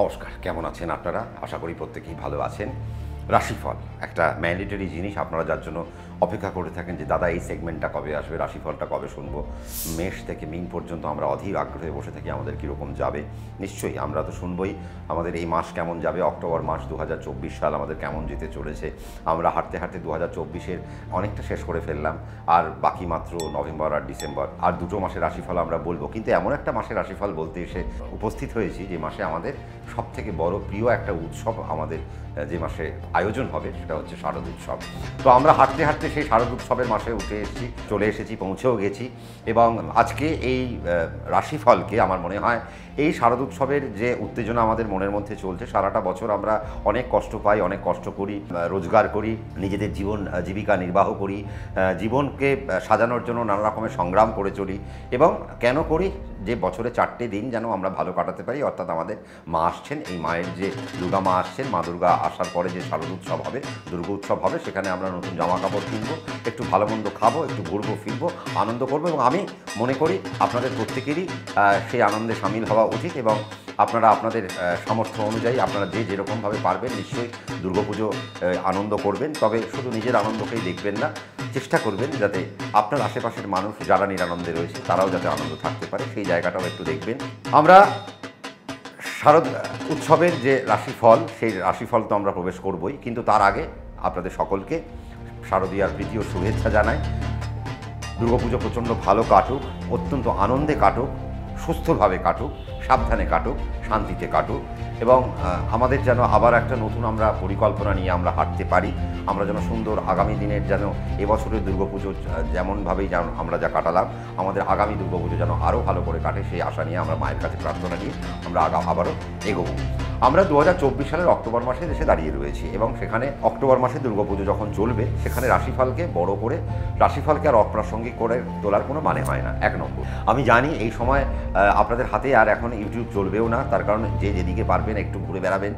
নমস্কার, কেমন আছেন আপনারা? আশা করি প্রত্যেকেই ভালো আছেন। রাশিফল, একটা ম্যান্ডেটরি জিনিস আপনারা যার জন্য অপেক্ষা করে থাকেন যে, দাদা, এই সেগমেন্টটা কবে আসবে? রাশিফলটা কবে শুনব? মেষ থেকে মিন পর্যন্ত আমরা অধীর আগ্রহে বসে থাকি, আমাদের কীরকম যাবে? নিশ্চয়ই, আমরা তো শুনবই। আমাদের এই মাস কেমন যাবে? অক্টোবর মাস দু হাজার চব্বিশ সাল আমাদের কেমন যেতে চলেছে? আমরা হাঁটতে হাঁটতে দু হাজার অনেকটা শেষ করে ফেললাম। আর বাকি মাত্র নভেম্বর আর ডিসেম্বর, আর দুটো মাসের রাশিফল আমরা বলব। কিন্তু এমন একটা মাসের রাশিফল বলতে এসে উপস্থিত হয়েছি যে, মাসে আমাদের সব থেকে বড় প্রিয় একটা উৎসব আমাদের যে মাসে আয়োজন হবে, সেটা হচ্ছে শারদ উৎসব। তো আমরা হাঁটতে হাঁটতে সেই শারদ উৎসবের মাসে উঠে এসেছি, চলে এসেছি, পৌঁছেও গেছি এবং আজকে এই রাশিফলকে আমার মনে হয় এই শারদ উৎসবের যে উত্তেজনা আমাদের মনের মধ্যে চলছে, সারাটা বছর আমরা অনেক কষ্ট পাই, অনেক কষ্ট করি রোজগার করি, নিজেদের জীবন জীবিকা নির্বাহ করি জীবনকে সাজানোর জন্য নানা রকমের সংগ্রাম করে চলি এবং কেন করি? যে বছরে চারটে দিন যেন আমরা ভালো কাটাতে পারি, অর্থাৎ আমাদের মা আসছেন, এই মায়ের যে দুর্গা মা আসছেন, মা দুর্গা আসার পরে যে শারদ উৎসব হবে, দুর্গা উৎসব হবে, সেখানে আমরা নতুন জামা কাপড় কিনবো, একটু ভালো মন্দ খাব, একটু ঘুরবো, ফিরবো, আনন্দ করব এবং আমি মনে করি আপনাদের প্রত্যেকেরই সেই আনন্দে সামিল হওয়া উচিত এবং আপনারা আপনাদের সামর্থ্য অনুযায়ী আপনারা যে যেরকমভাবে পারবেন নিশ্চয়ই দুর্গাপুজো আনন্দ করবেন। তবে শুধু নিজের আনন্দকেই দেখবেন না, চেষ্টা করবেন যাতে আপনার আশেপাশের মানুষ যারা নিরানন্দে রয়েছে তারাও যাতে আনন্দ থাকতে পারে। সেই জায়গাটাও একটু দেখবেন। আমরা শারদ উৎসবের যে রাশিফল, সেই রাশিফল তো আমরা প্রবেশ করবই। কিন্তু তার আগে আপনাদের সকলকে শারদীয়ার প্রীতি ও শুভেচ্ছা জানাই। দুর্গাপুজো প্রচণ্ড ভালো কাটুক, অত্যন্ত আনন্দে কাটুক, সুস্থভাবে কাটুক। সাবধানে কাটুক, শান্তিতে কাটুক এবং আমাদের যেন আবার একটা নতুন আমরা পরিকল্পনা নিয়ে আমরা হাঁটতে পারি, আমরা যেন সুন্দর আগামী দিনের যেন এবছরের দুর্গাপুজো যেমনভাবেই যেন আমরা যা কাটালাম, আমাদের আগামী দুর্গাপুজো যেন আরও ভালো করে কাটে, সেই আশা নিয়ে আমরা মায়ের কাছে প্রার্থনা নিয়ে আমরা আবারও এগোবো। আমরা দু হাজার চব্বিশ সালের অক্টোবর মাসে এসে দাঁড়িয়ে রয়েছি এবং সেখানে অক্টোবর মাসে দুর্গাপুজো যখন চলবে, সেখানে রাশিফলকে বড় করে, রাশিফলকে আর অপ্রাসঙ্গিক করে তোলার কোনো মানে হয় না, এক নম্বর। আমি জানি এই সময় আপনাদের হাতে আর এখন ইউটিউব চলবেও না, তার কারণ যে যেদিকে পারবেন একটু ঘুরে বেড়াবেন।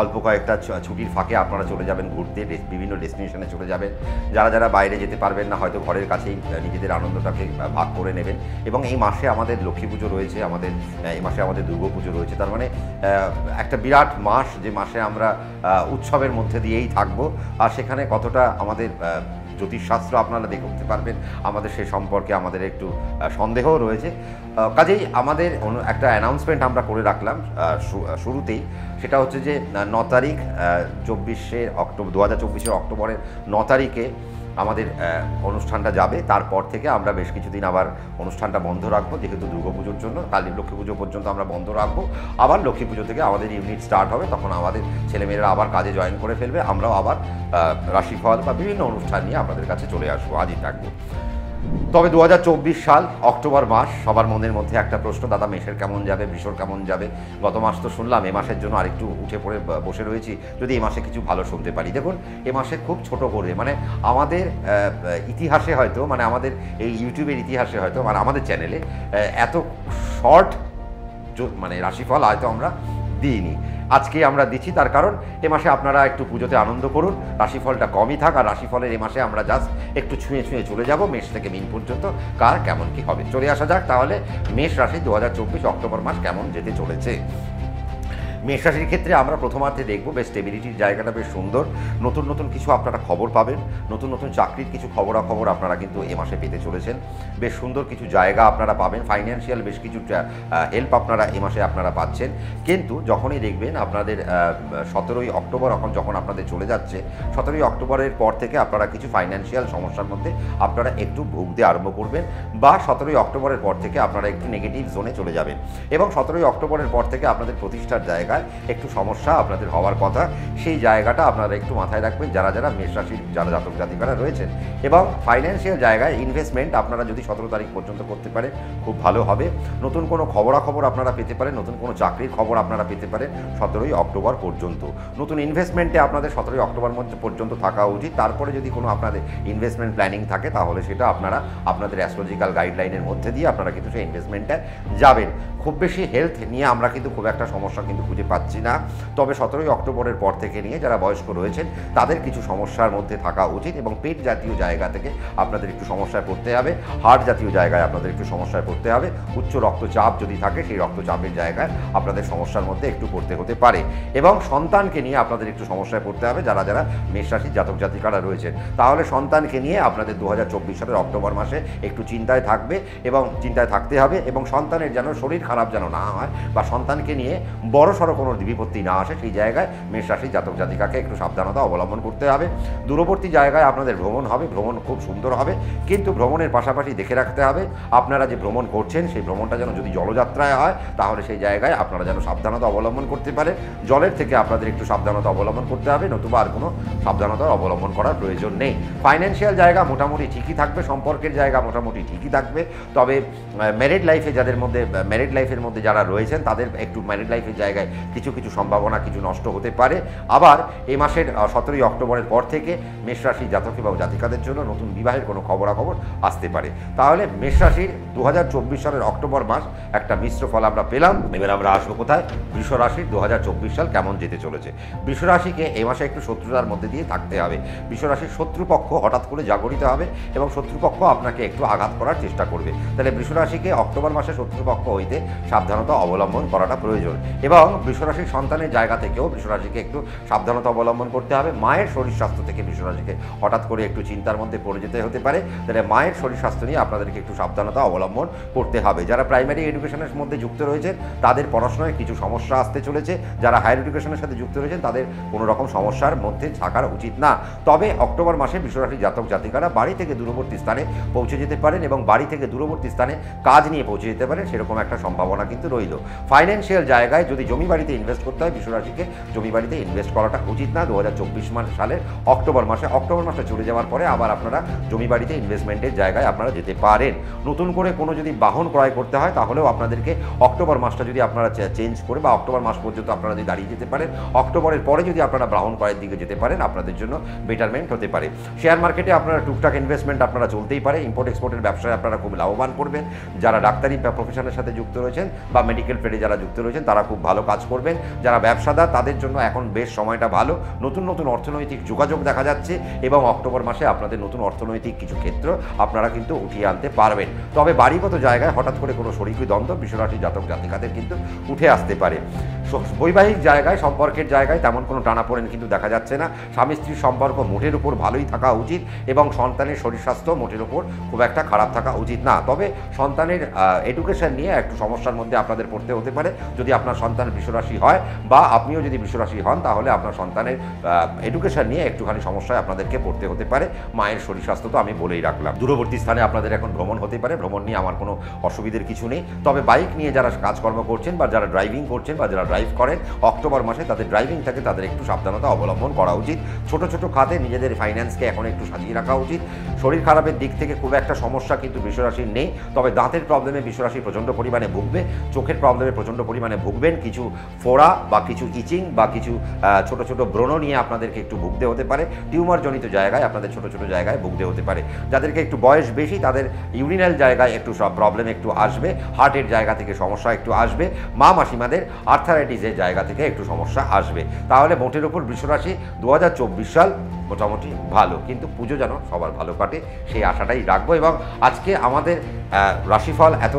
অল্প কয়েকটা ছুটির ফাঁকে আপনারা চলে যাবেন ঘুরতে বিভিন্ন ডেস্টিনেশনে চলে যাবেন। যারা যারা বাইরে যেতে পারবেন না, হয়তো ঘরের কাছেই নিজেদের আনন্দটাকে ভাগ করে নেবেন। এবং এই মাসে আমাদের লক্ষ্মী পুজো রয়েছে, আমাদের এই মাসে আমাদের দুর্গা পুজো রয়েছে। তার মানে একটা বিরাট মাস যে মাসে আমরা উৎসবের মধ্যে দিয়েই থাকব। আর সেখানে কতটা আমাদের জ্যোতিষশাস্ত্র আপনারা দেখতে পারবেন আমাদের সে সম্পর্কে আমাদের একটু আহ, সন্দেহও রয়েছে। কাজেই আমাদের একটা অ্যানাউন্সমেন্ট আমরা করে রাখলাম শুরুতেই। সেটা হচ্ছে যে ন তারিখ চব্বিশে অক্টোবর দু হাজার চব্বিশের অক্টোবরের ন তারিখে আমাদের অনুষ্ঠানটা যাবে। তারপর থেকে আমরা বেশ কিছুদিন আবার অনুষ্ঠানটা বন্ধ রাখব, যেহেতু দুর্গাপুজোর জন্য। কালী লক্ষ্মী পুজো পর্যন্ত আমরা বন্ধ রাখব। আবার লক্ষ্মী পুজো থেকে আমাদের ইউনিট স্টার্ট হবে। তখন আমাদের ছেলেমেয়েরা আবার কাজে জয়েন করে ফেলবে। আমরাও আবার রাশিফল বা বিভিন্ন অনুষ্ঠান নিয়ে আপনাদের কাছে চলে আসব। আজই থাকব। তবে দু হাজার চব্বিশ সাল, অক্টোবর মাস, সবার মনের মধ্যে একটা প্রশ্ন, দাদা, মেষের কেমন যাবে বৃষর কেমন যাবে? গত মাস তো শুনলাম, এ মাসের জন্য আরেকটু উঠে পড়ে বসে রয়েছি, যদি এ মাসে কিছু ভালো শুনতে পারি। দেখুন, এ মাসে খুব ছোট করে মানে আমাদের ইতিহাসে হয়তো মানে আমাদের এই ইউটিউবের ইতিহাসে হয়তো মানে আমাদের চ্যানেলে এত শর্ট মানে রাশিফল, হয়তো আমরা দিইনি। আজকে আমরা দিচ্ছি, তার কারণ এ মাসে আপনারা একটু পুজোতে আনন্দ করুন, রাশিফলটা কমই থাক, আর রাশিফলের এ মাসে আমরা জাস্ট একটু ছুঁয়ে ছুঁয়ে চলে যাব, মেষ থেকে মিন পর্যন্ত, কার কেমন কি হবে। চলে আসা যাক তাহলে, মেষ রাশি দু হাজার চব্বিশ অক্টোবর মাস কেমন যেতে চলেছে। মেষ রাশির ক্ষেত্রে আমরা প্রথমার্থে দেখব, বেশ স্টেবিলিটির জায়গাটা বেশ সুন্দর। নতুন নতুন কিছু আপনারা খবর পাবেন। নতুন নতুন চাকরির কিছু খবরাখবর আপনারা কিন্তু এ মাসে পেতে চলেছেন। বেশ সুন্দর কিছু জায়গা আপনারা পাবেন। ফাইন্যান্সিয়াল বেশ কিছু হেল্প আপনারা এ মাসে আপনারা পাচ্ছেন। কিন্তু যখনই দেখবেন আপনাদের সতেরোই অক্টোবর এখন যখন আপনাদের চলে যাচ্ছে, সতেরোই অক্টোবরের পর থেকে আপনারা কিছু ফাইন্যান্সিয়াল সমস্যার মধ্যে আপনারা একটু ভুগতে আরম্ভ করবেন বা সতেরোই অক্টোবরের পর থেকে আপনারা একটু নেগেটিভ জোনে চলে যাবেন। এবং সতেরোই অক্টোবরের পর থেকে আপনাদের প্রতিষ্ঠার জায়গায় একটু সমস্যা আপনাদের হওয়ার কথা, সেই জায়গাটা আপনারা একটু মাথায় রাখবেন, যারা যারা মেষ রাশির যারা জাতক জাতিকারা রয়েছেন। এবং ফাইন্যান্সিয়াল জায়গায় ইনভেস্টমেন্ট আপনারা যদি সতেরো তারিখ পর্যন্ত করতে পারেন, খুব ভালো হবে। নতুন কোনো খবরাখবর আপনারা পেতে পারেন, নতুন কোনো চাকরির খবর আপনারা পেতে পারেন সতেরোই অক্টোবর পর্যন্ত। নতুন ইনভেস্টমেন্টে আপনাদের সতেরোই অক্টোবর মধ্যে পর্যন্ত থাকা উচিত। তারপরে যদি কোনো আপনাদের ইনভেস্টমেন্ট প্ল্যানিং থাকে, তাহলে সেটা আপনারা আপনাদের অ্যাস্ট্রোলজিক্যাল গাইডলাইনের মধ্যে দিয়ে আপনারা কিন্তু সেই ইনভেস্টমেন্টে যাবেন। খুব বেশি হেলথ নিয়ে আমরা কিন্তু খুব একটা সমস্যা কিন্তু খুঁজে পাচ্ছি না। তবে সতেরোই অক্টোবরের পর থেকে নিয়ে যারা বয়স্ক রয়েছেন, তাদের কিছু সমস্যার মধ্যে থাকা উচিত এবং পেট জাতীয় জায়গা থেকে আপনাদের একটু সমস্যায় পড়তে হবে। হার্ট জাতীয় জায়গায় আপনাদের একটু সমস্যায় পড়তে হবে। উচ্চ রক্তচাপ যদি থাকে, সেই রক্তচাপের জায়গায় আপনাদের সমস্যার মধ্যে একটু পড়তে হতে পারে। এবং সন্তানকে নিয়ে আপনাদের একটু সমস্যায় পড়তে হবে, যারা যারা মেষ রাশির জাতক জাতিকারা রয়েছেন। তাহলে সন্তানকে নিয়ে আপনাদের দু হাজার চব্বিশ সালের অক্টোবর মাসে একটু চিন্তায় থাকবে এবং চিন্তায় থাকতে হবে এবং সন্তানের যেন শরীর খারাপ যেন না হয় বা সন্তানকে নিয়ে বড় সড়ো কোনো বিপত্তি না আসে, সেই জায়গায় মেষ রাশির জাতক জাতিকাকে একটু সাবধানতা অবলম্বন করতে হবে। দূরবর্তী জায়গায় আপনাদের ভ্রমণ হবে, ভ্রমণ খুব সুন্দর হবে, কিন্তু ভ্রমণের পাশাপাশি দেখে রাখতে হবে, আপনারা যে ভ্রমণ করছেন, সেই ভ্রমণটা যেন যদি জলযাত্রায় হয়, তাহলে সেই জায়গায় আপনারা যেন সাবধানতা অবলম্বন করতে পারে। জলের থেকে আপনাদের একটু সাবধানতা অবলম্বন করতে হবে, নতুবা আর কোনো সাবধানতার অবলম্বন করার প্রয়োজন নেই। ফাইন্যান্সিয়াল জায়গা মোটামুটি ঠিকই থাকবে, সম্পর্কের জায়গা মোটামুটি ঠিকই থাকবে, তবে ম্যারিড লাইফে যাদের মধ্যে ম্যারিড লাইফের মধ্যে যারা রয়েছেন, তাদের একটু ম্যারিড লাইফের জায়গায় কিছু কিছু সম্ভাবনা কিছু নষ্ট হতে পারে। আবার এই মাসের সতেরোই অক্টোবরের পর থেকে মেষ রাশি জাতক এবং জাতিকাদের জন্য নতুন বিবাহের কোনো খবরাখবর আসতে পারে। তাহলে মেষ রাশির দু সালের অক্টোবর মাস একটা মিশ্র ফল আমরা পেলাম। এবার আমরা আসব কোথায়? বৃষ রাশির দু সাল কেমন যেতে চলেছে? বৃষ রাশিকে এই মাসে একটু শত্রুতার মধ্যে দিয়ে থাকতে হবে। বৃষ রাশির শত্রুপক্ষ হঠাৎ করে জাগরিত হবে এবং শত্রুপক্ষ আপনাকে একটু আঘাত করার চেষ্টা করবে। তাহলে বৃষ রাশিকে অক্টোবর মাসে শত্রুপক্ষ হইতে সাবধানতা অবলম্বন করাটা প্রয়োজন। এবং বৃষ রাশির সন্তানের জায়গা থেকেও বৃষ রাশিকে একটু সাবধানতা অবলম্বন করতে হবে। মায়ের শরীর স্বাস্থ্য থেকে বৃষ রাশিকে হঠাৎ করে একটু চিন্তার মধ্যে পড়ে যেতে হতে পারে। তাহলে মায়ের শরীর স্বাস্থ্য নিয়ে আপনাদেরকে একটু সাবধানতা অবলম্বন করতে হবে। যারা প্রাইমারি এডুকেশনের মধ্যে যুক্ত রয়েছেন, তাদের পড়াশোনায় কিছু সমস্যা আসতে চলেছে। যারা হায়ার এডুকেশনের সাথে যুক্ত রয়েছেন, তাদের কোনো রকম সমস্যার মধ্যে থাকার উচিত না। তবে অক্টোবর মাসে বিশ্বরাশি জাতক জাতিকারা বাড়ি থেকে দূরবর্তী স্থানে পৌঁছে যেতে পারেন এবং বাড়ি থেকে দূরবর্তী স্থানে কাজ নিয়ে পৌঁছে যেতে পারেন, সেরকম একটা সম্ভাবনা কিন্তু রইল। ফাইন্যান্সিয়াল জায়গায় যদি জমি বাড়িতে ইনভেস্ট করতে হয়, বিশ্বরাশিকে জমি বাড়িতে ইনভেস্ট করাটা উচিত না। দু মাস সালের অক্টোবর মাসে অক্টোবর মাসে চলে যাওয়ার পরে আবার আপনারা জমি বাড়িতে ইনভেস্টমেন্টের জায়গায় আপনারা যেতে পারেন। নতুন করে কোনো যদি বাহন ক্রয় করতে হয়, তাহলেও আপনাদেরকে অক্টোবর মাসটা যদি আপনারা চেঞ্জ করে বা অক্টোবর মাস পর্যন্ত আপনারা যদি দাঁড়িয়ে যেতে পারেন, অক্টোবরের পরে যদি আপনারা বাহন ক্রয়ের দিকে যেতে পারেন, আপনাদের জন্য বেটারমেন্ট হতে পারে। শেয়ার মার্কেটে আপনারা টুকটাক ইনভেস্টমেন্ট আপনারা চলতেই পারে। ইম্পোর্ট এক্সপোর্টের ব্যবসায় আপনারা খুব লাভবান করবেন। যারা ডাক্তারি প্রফেশনের সাথে যুক্ত রয়েছেন বা মেডিকেল ট্রেডে যারা যুক্ত রয়েছেন, তারা খুব ভালো কাজ করবেন। যারা ব্যবসাদার, তাদের জন্য এখন বেশ সময়টা ভালো। নতুন নতুন অর্থনৈতিক যোগাযোগ দেখা যাচ্ছে এবং অক্টোবর মাসে আপনাদের নতুন অর্থনৈতিক কিছু ক্ষেত্র আপনারা কিন্তু উঠিয়ে আনতে পারবেন। তবে বাড়িগত জায়গায় হঠাৎ করে কোনো শরীরী দ্বন্দ্ব, বিশ্বরাশি জাতক জাতিকাদের কিন্তু উঠে আসতে পারে। বৈবাহিক জায়গায়, সম্পর্কের জায়গায় তেমন কোনো টানাপোড়েন কিন্তু দেখা যাচ্ছে না। স্বামী স্ত্রীর সম্পর্ক মোটের উপর ভালোই থাকা উচিত এবং সন্তানের শরীর স্বাস্থ্য মোটের উপর খুব একটা খারাপ থাকা উচিত না। তবে সন্তানের এডুকেশন নিয়ে একটু সমস্যার মধ্যে আপনাদের পড়তে হতে পারে। যদি আপনার সন্তান বিশ্বরাশি হয় বা আপনিও যদি বিশ্বরাশি হন, তাহলে আপনার সন্তানের এডুকেশন নিয়ে একটুখানি সমস্যায় আপনাদেরকে পড়তে হতে পারে। মায়ের শরীর স্বাস্থ্য তো আমি বলেই রাখলাম। দূরবর্তী স্থানে আপনাদের এখন ভ্রমণ হতে পারে। ভ্রমণ নিয়ে আমার কোনো অসুবিধের কিছু নেই। তবে বাইক নিয়ে যারা কাজকর্ম করছেন বা যারা ড্রাইভিং করছেন বা যারা ড্রাইভ করেন, অক্টোবর মাসে তাদের ড্রাইভিং থাকে তাদের একটু সাবধানতা অবলম্বন করা উচিত। ছোট ছোট খাতে নিজেদের ফাইন্যান্সকে এখন একটু সাজিয়ে রাখা উচিত। শরীর খারাপের দিক থেকে খুব একটা সমস্যা কিন্তু বিশ্বরাশির নেই। তবে দাঁতের প্রবলেমে বিশ্বরাশি প্রচণ্ড পরিমাণে ভুগবে, চোখের প্রবলেমে প্রচণ্ড পরিমাণে ভুগবেন। কিছু ফোড়া বা কিছু ইচিং বা কিছু ছোট ছোট ব্রণ নিয়ে আপনাদেরকে একটু ভুগতে হতে পারে। টিউমারজনিত জায়গায় আপনাদের ছোট ছোট জায়গায় ভুগতে হতে পারে। যাদেরকে একটু বয়স বেশি, তাদের ইউরিনাল জায়গায় একটু সব প্রবলেম একটু আসবে হার্টের জায়গা থেকে সমস্যা একটু আসবে, মা মাসিমাদের আর্থারাইটিসের জায়গা থেকে একটু সমস্যা আসবে। তাহলে মোটের উপর বৃষরাশি দু সাল মোটামুটি ভালো। কিন্তু পুজো যেন সবার ভালো কাটে, সেই আশাটাই রাখব এবং আজকে আমাদের রাশিফল এত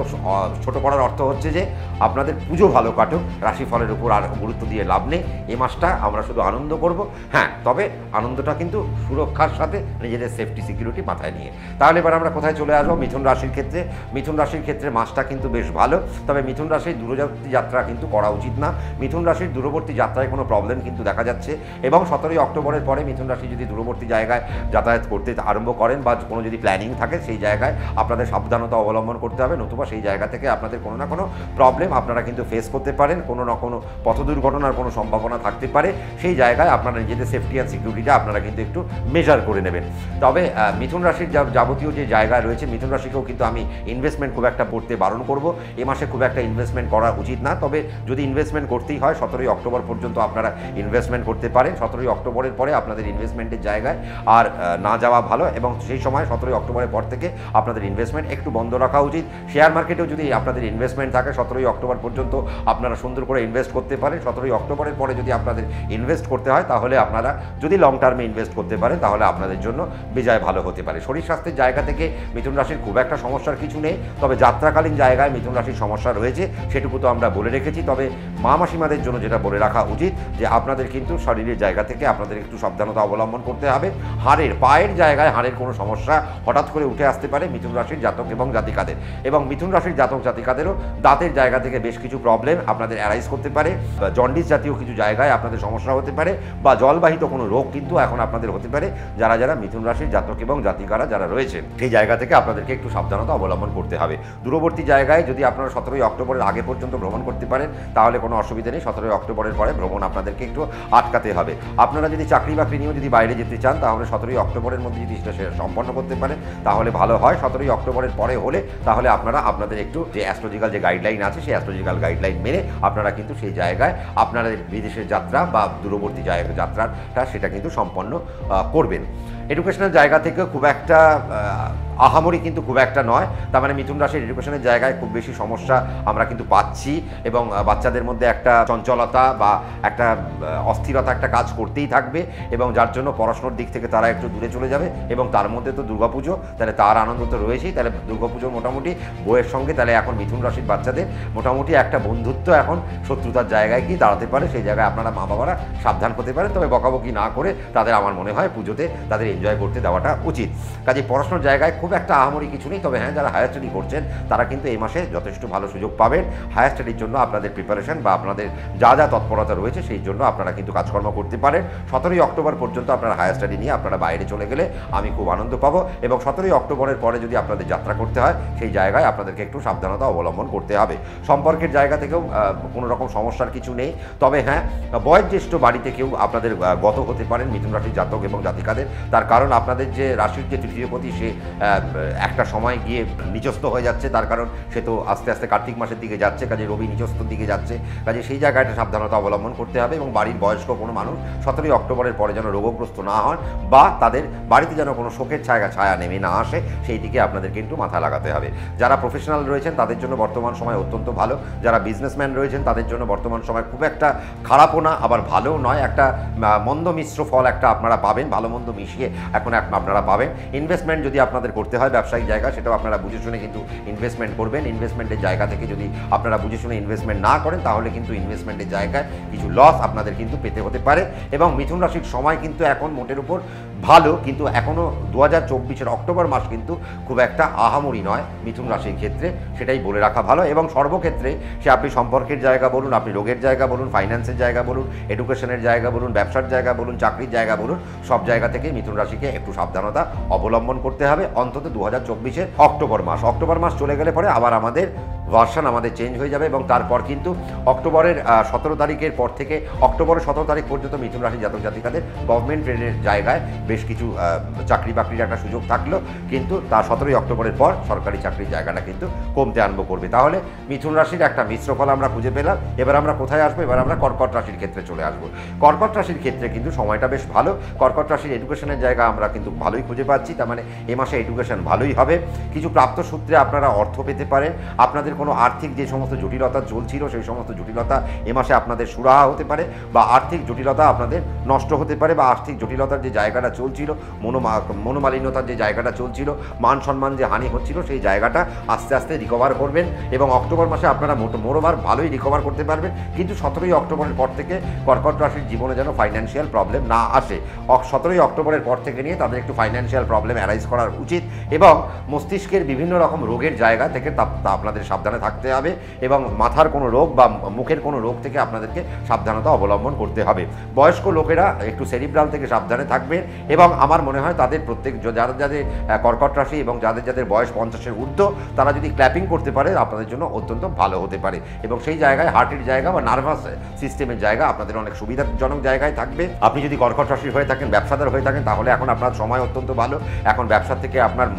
ছোট করার অর্থ হচ্ছে যে আপনাদের পুজো ভালো কাটুক, রাশিফলের উপর আর গুরুত্ব দিয়ে লাভ নেই। এ মাসটা আমরা শুধু আনন্দ করব। হ্যাঁ তবে আনন্দটা কিন্তু সুরক্ষার সাথে নিজেদের সেফটি সিকিউরিটি মাথায় নিয়ে। তাহলে এবার আমরা কোথায় চলে আসব? মিথুন রাশির ক্ষেত্রে। মিথুন রাশির ক্ষেত্রে মাসটা কিন্তু বেশ ভালো। তবে মিথুন রাশির দূরবর্তী যাত্রা কিন্তু করা উচিত না। মিথুন রাশির দূরবর্তী যাত্রায় কোনো প্রবলেম কিন্তু দেখা যাচ্ছে। এবং সতেরোই অক্টোবরের পরে মিথুন রাশি যদি দূরবর্তী জায়গায় যাতায়াত করতে আরম্ভ করেন বা কোনো যদি প্ল্যানিং থাকে, সেই জায়গায় আপনাদের সাবধানতা অবলম্বন করতে হবে, নতুবা সেই জায়গা থেকে আপনাদের কোনো না কোনো প্রবলেম আপনারা কিন্তু ফেস করতে পারেন, কোনো না কোনো পথ দুর্ঘটনার কোনো সম্ভাবনা থাকতে পারে, সেই জায়গায় আপনারা নিজেদের সেফটি অ্যান্ড সিকিউরিটিটা আপনারা কিন্তু একটু মেজার করে নেবেন। তবে মিথুন রাশির যাবতীয় যে জায়গা রয়েছে, মিথুন রাশিকেও কিন্তু আমি ইনভেস্টমেন্ট খুব একটা করতে বারণ করব। এ মাসে খুব একটা ইনভেস্টমেন্ট করা উচিত না, তবে যদি ইনভেস্টমেন্ট করতেই হয়, সতেরোই অক্টোবর পর্যন্ত আপনারা ইনভেস্টমেন্ট করতে পারেন, সতেরোই অক্টোবরের পরে আপনাদের ইনভেস্টমেন্ট ইনভেস্টমেন্টের জায়গায় আর না যাওয়া ভালো এবং সেই সময় সতেরোই অক্টোবরের পর থেকে আপনাদের ইনভেস্টমেন্ট একটু বন্ধ রাখা উচিত। শেয়ার মার্কেটেও যদি আপনাদের ইনভেস্টমেন্ট থাকে, সতেরোই অক্টোবর পর্যন্ত আপনারা সুন্দর করে ইনভেস্ট করতে পারেন। সতেরোই অক্টোবরের পরে যদি আপনাদের ইনভেস্ট করতে হয়, তাহলে আপনারা যদি লং টার্মে ইনভেস্ট করতে পারেন, তাহলে আপনাদের জন্য বিজয় ভালো হতে পারে। শরীর স্বাস্থ্যের জায়গা থেকে মিথুন রাশির খুব একটা সমস্যার কিছু নেই, তবে যাত্রাকালীন জায়গায় মিথুন রাশির সমস্যা রয়েছে, সেটুকু তো আমরা বলে রেখেছি। তবে মা মাসিমাদের জন্য যেটা বলে রাখা উচিত, যে আপনাদের কিন্তু শরীরের জায়গা থেকে আপনাদের একটু সাবধানতা অবলম্বন করতে হবে। হাড়ের পায়ের জায়গায় হাড়ের কোনো সমস্যা হঠাৎ করে উঠে আসতে পারে মিথুন রাশির জাতক এবং জাতিকাদের। এবং মিথুন রাশির জাতক জাতিকাদেরও দাঁতের জায়গা থেকে বেশ কিছু প্রবলেম আপনাদের অ্যারাইজ করতে পারে। জন্ডিস জাতীয় কিছু জায়গায় আপনাদের সমস্যা হতে পারে বা জলবাহিত কোনো রোগ কিন্তু এখন আপনাদের হতে পারে। যারা যারা মিথুন রাশির জাতক এবং জাতিকারা যারা রয়েছে, সেই জায়গা থেকে আপনাদেরকে একটু সাবধানতা অবলম্বন করতে হবে। দূরবর্তী জায়গায় যদি আপনারা সতেরোই অক্টোবরের আগে পর্যন্ত ভ্রমণ করতে পারেন, তাহলে কোনো অসুবিধা নেই। সতেরোই অক্টোবরের পরে ভ্রমণ আপনাদেরকে একটু আটকাতে হবে। আপনারা যদি চাকরি বাকরি নিয়েও যদি বাইরে যেতে চান, তাহলে সতেরোই অক্টোবরের মধ্যে যদি সেটা সম্পন্ন করতে পারেন, তাহলে ভালো হয়। সতেরোই অক্টোবরের পরে হলে তাহলে আপনারা আপনাদের একটু যে অ্যাস্ট্রোলজিক্যাল যে গাইডলাইন আছে, সেই অ্যাস্ট্রোলজিক্যাল গাইডলাইন মেনে আপনারা কিন্তু সেই জায়গায় আপনারা বিদেশের যাত্রা বা দূরবর্তী জায়গা যাত্রাটা সেটা কিন্তু সম্পন্ন করবেন। এডুকেশনাল জায়গা থেকে খুব একটা আহামরি কিন্তু খুব একটা নয়। তার মানে মিথুন রাশির এডুকেশনের জায়গায় খুব বেশি সমস্যা আমরা কিন্তু পাচ্ছি এবং বাচ্চাদের মধ্যে একটা চঞ্চলতা বা একটা অস্থিরতা একটা কাজ করতেই থাকবে এবং যার জন্য পড়াশোনার দিক থেকে তারা একটু দূরে চলে যাবে এবং তার মধ্যে তো দুর্গাপুজো, তাহলে তার আনন্দ তো রয়েছেই। তাহলে দুর্গাপুজোর মোটামুটি বইয়ের সঙ্গে, তাহলে এখন মিথুন রাশির বাচ্চাদের মোটামুটি একটা বন্ধুত্ব এখন শত্রুতার জায়গায় কি দাঁড়াতে পারে। সেই জায়গায় আপনারা মা বাবারা সাবধান করতে পারেন। তবে বকাবকি না করে তাদের, আমার মনে হয়, পুজোতে তাদের এনজয় করতে দেওয়াটা উচিত। কাজে পড়াশোনার জায়গায় খুব একটা আহামরি কিছু নেই, তবে হ্যাঁ যারা হায়ার স্টাডি করছেন, তারা কিন্তু এই মাসে যথেষ্ট ভালো সুযোগ পাবেন। হায়ার স্টাডির জন্য আপনাদের প্রিপারেশন বা আপনাদের যা যা তৎপরতা রয়েছে, সেই জন্য আপনারা কিন্তু কাজকর্ম করতে পারেন। সতেরোই অক্টোবর পর্যন্ত আপনারা হায়ার স্টাডি নিয়ে আপনারা বাইরে চলে গেলে আমি খুব আনন্দ পাবো এবং সতেরোই অক্টোবরের পরে যদি আপনাদের যাত্রা করতে হয়, সেই জায়গায় আপনাদেরকে একটু সাবধানতা অবলম্বন করতে হবে। সম্পর্কের জায়গা থেকেও কোনো রকম সমস্যার কিছু নেই। তবে হ্যাঁ বয়োজ্যেষ্ঠ বাড়িতে কেউ আপনাদের গত হতে পারেন, মিথুন রাশির জাতক এবং জাতিকাদের, তার কারণ আপনাদের যে রাশির যে তৃতীয়পতি সে একটা সময় গিয়ে নিচস্থ হয়ে যাচ্ছে। তার কারণ সে তো আস্তে আস্তে কার্তিক মাসের দিকে যাচ্ছে, কাজে রবি নিচস্থর দিকে যাচ্ছে। কাজে সেই জায়গাটা সাবধানতা অবলম্বন করতে হবে এবং বাড়ির বয়স্ক কোনো মানুষ সতেরোই অক্টোবরের পরে যেন রোগগ্রস্ত না হন বা তাদের বাড়িতে যেন কোনো শোকের ছায়া ছায়া নেমে না আসে, সেই দিকে আপনাদের কিন্তু মাথা লাগাতে হবে। যারা প্রফেশনাল রয়েছেন, তাদের জন্য বর্তমান সময় অত্যন্ত ভালো। যারা বিজনেসম্যান রয়েছেন, তাদের জন্য বর্তমান সময় খুব একটা খারাপও না, আবার ভালোও নয়। একটা মন্দ মিশ্র ফল একটা আপনারা পাবেন, ভালো মন্দ মিশিয়ে এখন আপনারা পাবেন। ইনভেস্টমেন্ট যদি আপনাদের করতে হয় ব্যবসায়িক জায়গা, সেটাও আপনারা বুঝে শুনে কিন্তু ইনভেস্টমেন্ট করবেন। ইনভেস্টমেন্টের জায়গা থেকে যদি আপনারা বুঝে শুনে ইনভেস্টমেন্ট না করেন, তাহলে কিন্তু ইনভেস্টমেন্টের জায়গায় কিছু লস আপনাদের কিন্তু পেতে হতে পারে। এবং মিথুন রাশির সময় কিন্তু এখন মোটের উপর ভালো, কিন্তু এখনও দু হাজার অক্টোবর মাস কিন্তু খুব একটা আহামরি নয় মিথুন রাশির ক্ষেত্রে। সেটাই বলে রাখা ভালো। এবং সর্বক্ষেত্রে সে আপনি সম্পর্কের জায়গা বলুন, আপনি রোগের জায়গা বলুন ফাইন্যান্সের জায়গা বলুন এডুকেশনের জায়গা বলুন, ব্যবসার জায়গা বলুন, চাকরির জায়গা বলুন, সব জায়গা থেকে মিথুন রাশিকে একটু সাবধানতা অবলম্বন করতে হবে। অন্তত দু হাজার অক্টোবর মাস। অক্টোবর মাস চলে গেলে পরে আবার আমাদের ভার্সান আমাদের চেঞ্জ হয়ে যাবে এবং তারপর কিন্তু অক্টোবরের সতেরো তারিখের পর থেকে অক্টোবরের সতেরো তারিখ পর্যন্ত মিথুন রাশি জাতক জাতিকাদের গভর্নমেন্ট ট্রেনের জায়গায় বেশ কিছু চাকরি বাকরির একটা সুযোগ থাকল। কিন্তু তার সতেরোই অক্টোবরের পর সরকারি চাকরির জায়গাটা কিন্তু কমতে আরম্ভ করবে। তাহলে মিথুন রাশির একটা মিশ্র ফল আমরা খুঁজে পেলাম। এবার আমরা কোথায় আসব? এবার আমরা কর্কট রাশির ক্ষেত্রে চলে আসব। কর্কট রাশির ক্ষেত্রে কিন্তু সময়টা বেশ ভালো। কর্কট রাশির এডুকেশনের জায়গা আমরা কিন্তু ভালোই খুঁজে পাচ্ছি, তার মানে এ মাসে এডুকেশন ভালোই হবে। কিছু প্রাপ্ত সূত্রে আপনারা অর্থ পেতে পারেন। আপনাদের কোনো আর্থিক যে সমস্ত জটিলতা চলছিল, সেই সমস্ত জটিলতা এ মাসে আপনাদের সুরাহা হতে পারে বা আর্থিক জটিলতা আপনাদের নষ্ট হতে পারে বা আর্থিক জটিলতার যে জায়গাটা চলছিল, মনোমা, মনোমালিন্যতার যে জায়গাটা চলছিল, মান সম্মান যে হানি হচ্ছিল, সেই জায়গাটা আস্তে আস্তে রিকভার করবেন এবং অক্টোবর মাসে আপনারা মোটো, মোরোবার ভালোই রিকভার করতে পারবেন। কিন্তু সতেরোই অক্টোবরের পর থেকে কর্কট রাশির জীবনে যেন ফাইন্যান্সিয়াল প্রবলেম না আসে। সতেরোই অক্টোবরের পর থেকে নিয়ে তাদের একটু ফাইন্যান্সিয়াল প্রবলেম অ্যারাইজ করার উচিত এবং মস্তিষ্কের বিভিন্ন রকম রোগের জায়গা থেকে তা আপনাদের সাবধানে থাকতে হবে এবং মাথার কোনো রোগ বা মুখের কোনো রোগ থেকে আপনাদেরকে সাবধানতা অবলম্বন করতে হবে। বয়স্ক লোকেরা একটু সেরিব্রাল থেকে সাবধানে থাকবেন এবং আমার মনে হয় তাদের প্রত্যেক যাদের আহ, কর্কট রাশি এবং যাদের যাদের বয়স পঞ্চাশের ঊর্ধ্ব তারা যদি ক্ল্যাপিং করতে পারে আপনাদের জন্য অত্যন্ত ভালো হতে পারে। এবং সেই জায়গায় হার্টের জায়গা বা নার্ভাস সিস্টেমের জায়গা আপনাদের অনেক সুবিধাজনক জায়গায় থাকবে। আপনি যদি কর্কট রাশির হয়ে থাকেন ব্যবসাদার হয়ে থাকেন তাহলে এখন আপনার সময় অত্যন্ত ভালো। এখন ব্যবসা থেকে আপনার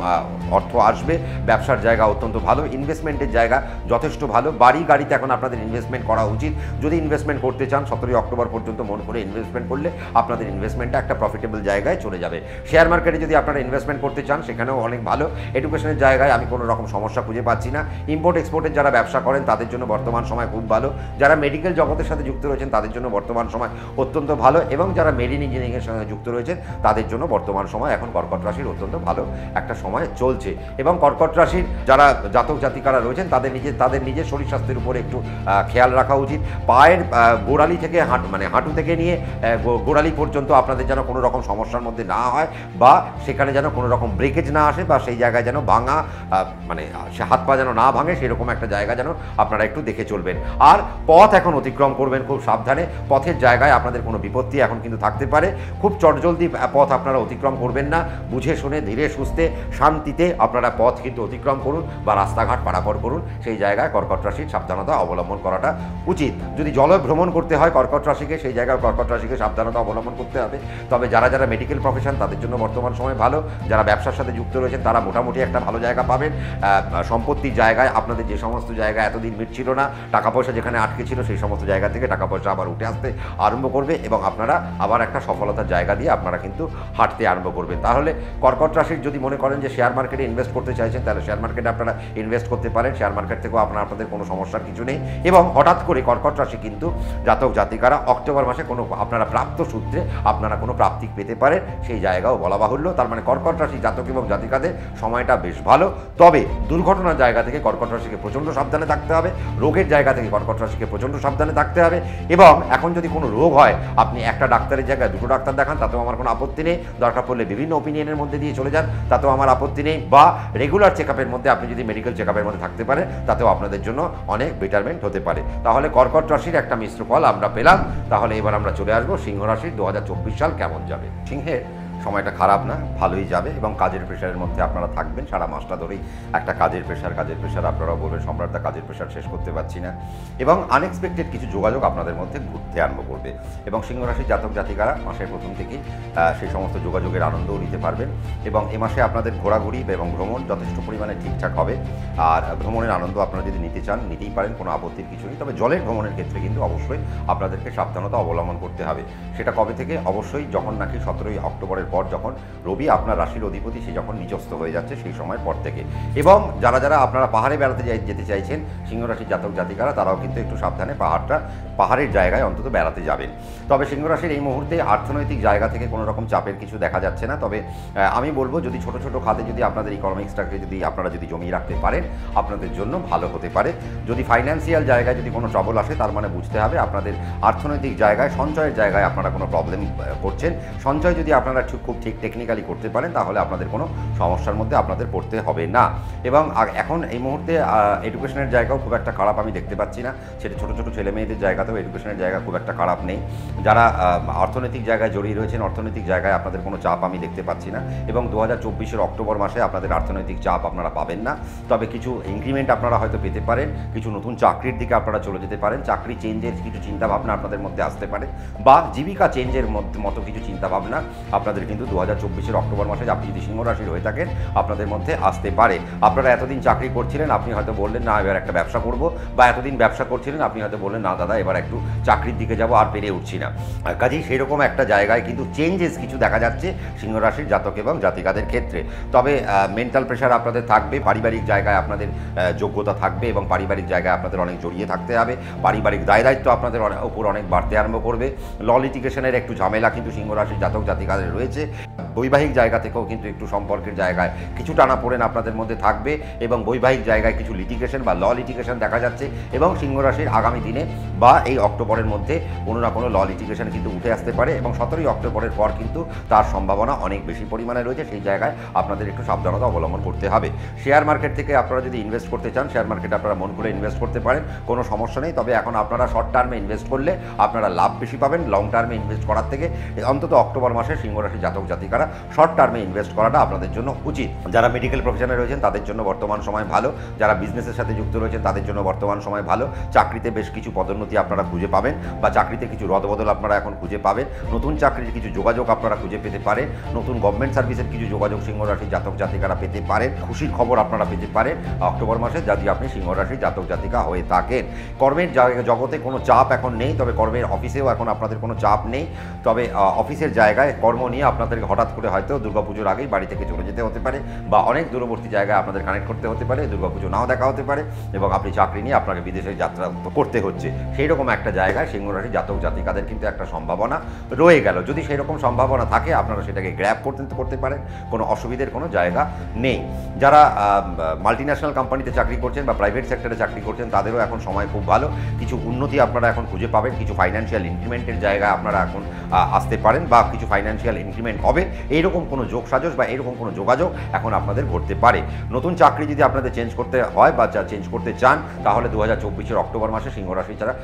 অর্থ আসবে। ব্যবসার জায়গা অত্যন্ত ভালো। ইনভেস্টমেন্টের জায়গা যথেষ্ট ভালো। বাড়ি গাড়িতে এখন আপনাদের ইনভেস্টমেন্ট করা উচিত। যদি ইনভেস্টমেন্ট করতে চান, সতেরোই অক্টোবর পর্যন্ত মন করে ইনভেস্টমেন্ট করলে আপনাদের ইনভেস্টমেন্টটা একটা প্রফিটেবল জায়গায় চলে যাবে। শেয়ার মার্কেটে যদি আপনারা ইনভেস্টমেন্ট করতে চান, সেখানেও অনেক ভালো। এডুকেশনের জায়গায় আমি কোনো রকম সমস্যা খুঁজে পাচ্ছি না। ইম্পোর্ট এক্সপোর্টের যারা ব্যবসা করেন, তাদের জন্য বর্তমান সময় খুব ভালো। যারা মেডিকেল জগতের সাথে যুক্ত রয়েছেন, তাদের জন্য বর্তমান সময় অত্যন্ত ভালো। এবং যারা মেরিন ইঞ্জিনিয়ারিংয়ের সঙ্গে যুক্ত রয়েছেন, তাদের জন্য বর্তমান সময় এখন কর্কট রাশির অত্যন্ত ভালো একটা সময় চলছে। এবং কর্কট রাশির যারা জাতক জাতিকারা রয়েছেন, তাদের নিজে, তাদের নিজের শরীর স্বাস্থ্যের উপরে একটু খেয়াল রাখা উচিত। পায়ের গোড়ালি থেকে হাঁটু মানে হাঁটু থেকে নিয়ে গোড়ালি পর্যন্ত আপনাদের যেন কোনো রকম সমস্যার মধ্যে না হয় বা সেখানে যেন কোনো রকম ব্রেকেজ না আসে বা সেই জায়গায় যেন ভাঙা মানে সে হাত পা যেন না ভাঙে, সেরকম একটা জায়গা যেন আপনারা একটু দেখে চলবেন। আর পথ এখন অতিক্রম করবেন খুব সাবধানে। পথের জায়গায় আপনাদের কোনো বিপত্তি এখন কিন্তু থাকতে পারে। খুব চটজলদি পথ আপনারা অতিক্রম করবেন না। বুঝে শুনে, ধীরে সুস্থে, শান্তিতে আপনারা পথ কিন্তু অতিক্রম করুন বা রাস্তাঘাট পারাপার করুন। সেই জায়গায় কর্কট রাশির সাবধানতা অবলম্বন করাটা উচিত। যদি জল ভ্রমণ করতে হয় কর্কট রাশিকে, সেই জায়গায় কর্কট রাশিকে সাবধানতা অবলম্বন করতে হবে। তবে যারা যারা মেডিকেল প্রফেশন তাদের জন্য বর্তমান সময় ভালো। যারা ব্যবসার সাথে যুক্ত রয়েছেন, তারা মোটামুটি একটা ভালো জায়গা পাবেন। সম্পত্তির জায়গায় আপনাদের যে সমস্ত জায়গা এতদিন মিটছিল না, টাকা পয়সা যেখানে আটকে ছিল, সেই সমস্ত জায়গা থেকে টাকা পয়সা আবার উঠে আসতে আরম্ভ করবে এবং আপনারা আবার একটা সফলতার জায়গা দিয়ে আপনারা কিন্তু হাঁটতে আরম্ভ করবেন তাহলে কর্কট রাশির যদি মনে করেন যে শেয়ার মার্কেটে ইনভেস্ট করতে চাইছেন, তাহলে শেয়ার মার্কেটে আপনারা ইনভেস্ট করতে পারেন। শেয়ার মার্কেট থেকেও আপনার, আপনাদের কোনো সমস্যার কিছু নেই। এবং হঠাৎ করে কর্কট রাশি কিন্তু জাতক, জাতিকারা অক্টোবর মাসে কোনো আপনারা প্রাপ্ত সূত্রে আপনারা কোনো প্রাপ্তি পেতে পারেন। সেই জায়গাও বলা বাহুল্য। তার মানে কর্কট রাশি জাতক এবং জাতিকাদের সময়টা বেশ ভালো। তবে দুর্ঘটনার জায়গা থেকে কর্কট রাশিকে প্রচণ্ড সাবধানে থাকতে হবে। রোগের জায়গা থেকে কর্কট রাশিকে প্রচণ্ড সাবধানে থাকতে হবে। এবং এখন যদি কোনো রোগ হয়, আপনি একটা ডাক্তারের জায়গায় দুটো ডাক্তার দেখান, তাতেও আমার কোনো আপত্তি নেই। দরকার পড়লে বিভিন্ন ওপিনিয়নের মধ্যে দিয়ে চলে যান, তাতেও আমার আপত্তি নেই। বা রেগুলার চেক মধ্যে আপনি যদি মেডিকেল চেক মধ্যে থাকতে পারেন, তাতেও আপনাদের জন্য অনেক বেটারমেন্ট হতে পারে। তাহলে কর্কট রাশির একটা মিশ্র ফল আমরা পেলাম। তাহলে এবার আমরা চলে আসব সিংহ রাশির দু হাজার চব্বিশ সাল কেমন যাবে? সিংহের সময়টা খারাপ না, ভালোই যাবে এবং কাজের প্রেশারের মধ্যে আপনারা থাকবেন। সারা মাসটা ধরেই একটা কাজের প্রেশার কাজের প্রেশার আপনারা বলবেন সম্রাটদা, কাজের প্রেশার শেষ করতে পারছি না। এবং আনএক্সপেক্টেড কিছু যোগাযোগ আপনাদের মধ্যে ঘুরতে আরম্ভ করবে। এবং সিংহ রাশির জাতক জাতিকারা মাসের প্রথম থেকেই সেই সমস্ত যোগাযোগের আনন্দও নিতে পারবেন। এবং এ মাসে আপনাদের ঘোরাঘুরি এবং ভ্রমণ যথেষ্ট পরিমাণে ঠিকঠাক হবে। আর ভ্রমণের আনন্দ আপনারা যদি নিতে চান, নিতেই পারেন, কোনো আপত্তির কিছু নেই। তবে জলের ভ্রমণের ক্ষেত্রে কিন্তু অবশ্যই আপনাদেরকে সাবধানতা অবলম্বন করতে হবে। সেটা কবে থেকে? অবশ্যই যখন নাকি সতেরোই অক্টোবরের পর যখন রবি আপনার রাশির অধিপতি, সে যখন নিজস্ত হয়ে যাচ্ছে সেই সময়ের পর থেকে। এবং যারা যারা আপনারা পাহাড়ে বেড়াতে যেতে চাইছেন সিংহ রাশির জাতক জাতিকারা, তারাও কিন্তু একটু সাবধানে পাহাড়টা, পাহাড়ের জায়গায় অন্তত বেড়াতে যাবেন। তবে সিংহ রাশির এই মুহূর্তে অর্থনৈতিক জায়গা থেকে কোনো রকম চাপের কিছু দেখা যাচ্ছে না। তবে আমি বলব যদি ছোট ছোট খাতে যদি আপনাদের ইকোনমিক্সটাকে যদি আপনারা যদি জমিয়ে রাখতে পারেন, আপনাদের জন্য ভালো হতে পারে। যদি ফাইন্যান্সিয়াল জায়গায় যদি কোনো ট্রাবল আসে, তার মানে বুঝতে হবে আপনাদের অর্থনৈতিক জায়গায়, সঞ্চয়ের জায়গায় আপনারা কোনো প্রবলেম করছেন। সঞ্চয় যদি আপনারা ঠিক, খুব ঠিক টেকনিক্যালি করতে পারেন, তাহলে আপনাদের কোনো সমস্যার মধ্যে আপনাদের পড়তে হবে না। এবং এখন এই মুহূর্তে এডুকেশনের জায়গাও খুব একটা খারাপ আমি দেখতে পাচ্ছি না। সেটা ছোটো ছোটো ছেলে মেয়েদের জায়গাতেও এডুকেশনের জায়গা খুব একটা খারাপ নেই। যারা অর্থনৈতিক জায়গায় জড়িয়ে রয়েছেন, অর্থনৈতিক জায়গায় আপনাদের কোনো চাপ আমি দেখতে পাচ্ছি না। এবং দু হাজার অক্টোবর মাসে আপনাদের অর্থনৈতিক চাপ আপনারা পাবেন না। তবে কিছু ইনক্রিমেন্ট আপনারা হয়তো পেতে পারেন, কিছু নতুন চাকরির দিকে আপনারা চলে যেতে পারেন। চাকরি চেঞ্জের কিছু চিন্তাভাবনা আপনাদের মধ্যে আসতে পারে। বা জীবিকা চেঞ্জের মতো কিছু চিন্তাভাবনা আপনাদের কিন্তু দু হাজার অক্টোবর মাসে আপনি যদি সিংহ রাশির হয়ে থাকেন, আপনাদের মধ্যে আসতে পারে। আপনারা এতদিন চাকরি করছিলেন, আপনি হয়তো বললেন, না, এবার একটা ব্যবসা করব। বা এতদিন ব্যবসা করছিলেন, আপনি হয়তো বললেন, না, দাদা, এবার একটু চাকরির দিকে যাব, আর পেরে উঠছি না। আর কাজেই সেরকম একটা জায়গায় কিন্তু চেঞ্জেস কিছু দেখা যাচ্ছে সিংহ রাশির জাতক এবং জাতিকাদের ক্ষেত্রে। তবে মেন্টাল প্রেশার আপনাদের থাকবে, পারিবারিক জায়গায় আপনাদের যোগ্যতা থাকবে এবং পারিবারিক জায়গায় আপনাদের অনেক জড়িয়ে থাকতে হবে। পারিবারিক দায় দায়িত্ব আপনাদের উপর অনেক বাড়তে আরম্ভ করবে। ল লিটিগেশনের একটু ঝামেলা কিন্তু সিংহ রাশির জাতক জাতিকাদের রয়েছে। বৈবাহিক জায়গা থেকেও কিন্তু একটু সম্পর্কের জায়গায় কিছু টানা পড়েন আপনাদের মধ্যে থাকবে এবং বৈবাহিক জায়গায় কিছু লিটিগেশন বা ল লিটিগেশন দেখা যাচ্ছে এবং সিংহ রাশির আগামী দিনে বা এই অক্টোবরের মধ্যে কোনো না কোনো ল লিটিগেশন কিন্তু উঠে আসতে পারে এবং সতেরোই অক্টোবরের পর কিন্তু তার সম্ভাবনা অনেক বেশি পরিমাণে রয়েছে। সেই জায়গায় আপনাদের একটু সাবধানতা অবলম্বন করতে হবে। শেয়ার মার্কেট থেকে আপনারা যদি ইনভেস্ট করতে চান শেয়ার মার্কেটে আপনারা মন করে ইনভেস্ট করতে পারেন, কোনো সমস্যা নেই। তবে এখন আপনারা শর্ট টার্মে ইনভেস্ট করলে আপনারা লাভ বেশি পাবেন লং টার্মে ইনভেস্ট করার থেকে অন্তত অক্টোবর মাসে সিংহরাশি জাতক জাতিকারা শর্ট টার্মে ইনভেস্ট করাটা আপনাদের জন্য উচিত। যারা মেডিকেল প্রফেশনে রয়েছেন, তাদের জন্য বর্তমান সময় ভালো। যারা বিজনেসের সাথে যুক্ত রয়েছেন, তাদের জন্য বর্তমান সময় ভালো। চাকরিতে বেশ কিছু পদোন্নতি আপনারা খুঁজে পাবেন বা চাকরিতে কিছু রদবদল আপনারা এখন খুঁজে পাবেন। নতুন চাকরির কিছু যোগাযোগ আপনারা খুঁজে পেতে পারেন। নতুন গভর্নমেন্ট সার্ভিসের কিছু যোগাযোগ সিংহ রাশি জাতক জাতিকারা পেতে পারেন। খুশির খবর আপনারা পেতে পারেন। অক্টোবর মাসে যদি আপনি সিংহ রাশি জাতক জাতিকা হয়ে থাকেন। কর্মের জগতে কোনো চাপ এখন নেই, তবে কর্মের অফিসেও এখন আপনাদের কোনো চাপ নেই। তবে অফিসের জায়গায় কর্ম নিয়ে আপনাদেরকে হঠাৎ করে হয়তো দুর্গাপুজোর আগেই বাড়ি থেকে চলে যেতে হতে পারে বা অনেক দূরবর্তী জায়গায় আপনাদের কানেক্ট করতে হতে পারে, দুর্গাপুজো নাও দেখা হতে পারে এবং আপনি চাকরি নিয়ে আপনাকে বিদেশে যাত্রা করতে হচ্ছে। সেই রকম একটা জায়গায় সিংহ রাশি জাতক জাতিকাদের কিন্তু একটা সম্ভাবনা রয়ে গেল। যদি সেই রকম সম্ভাবনা থাকে, আপনারা সেটাকে গ্র্যাপ করতে করতে পারেন, কোনো অসুবিধের কোনো জায়গা নেই। যারা মাল্টি ন্যাশনাল কোম্পানিতে চাকরি করছেন বা প্রাইভেট সেক্টরে চাকরি করছেন, তাদেরও এখন সময় খুব ভালো। কিছু উন্নতি আপনারা এখন খুঁজে পাবেন, কিছু ফাইন্যান্সিয়াল ইনক্রিমেন্টের জায়গায় আপনারা এখন আসতে পারেন বা কিছু ফাইন্যান্সিয়াল ইনক্রিমেন্ট হবে। এইরকম কোনো যোগ সাজস বা এরকম কোনো যোগাযোগ এখন আপনাদের ঘটতে পারে। নতুন চাকরি যদি আপনাদের চেঞ্জ করতে হয় বা চেঞ্জ করতে চান, তাহলে দু হাজার চব্বিশের অক্টোবর মাসে সিংহ রাশি ছাড়া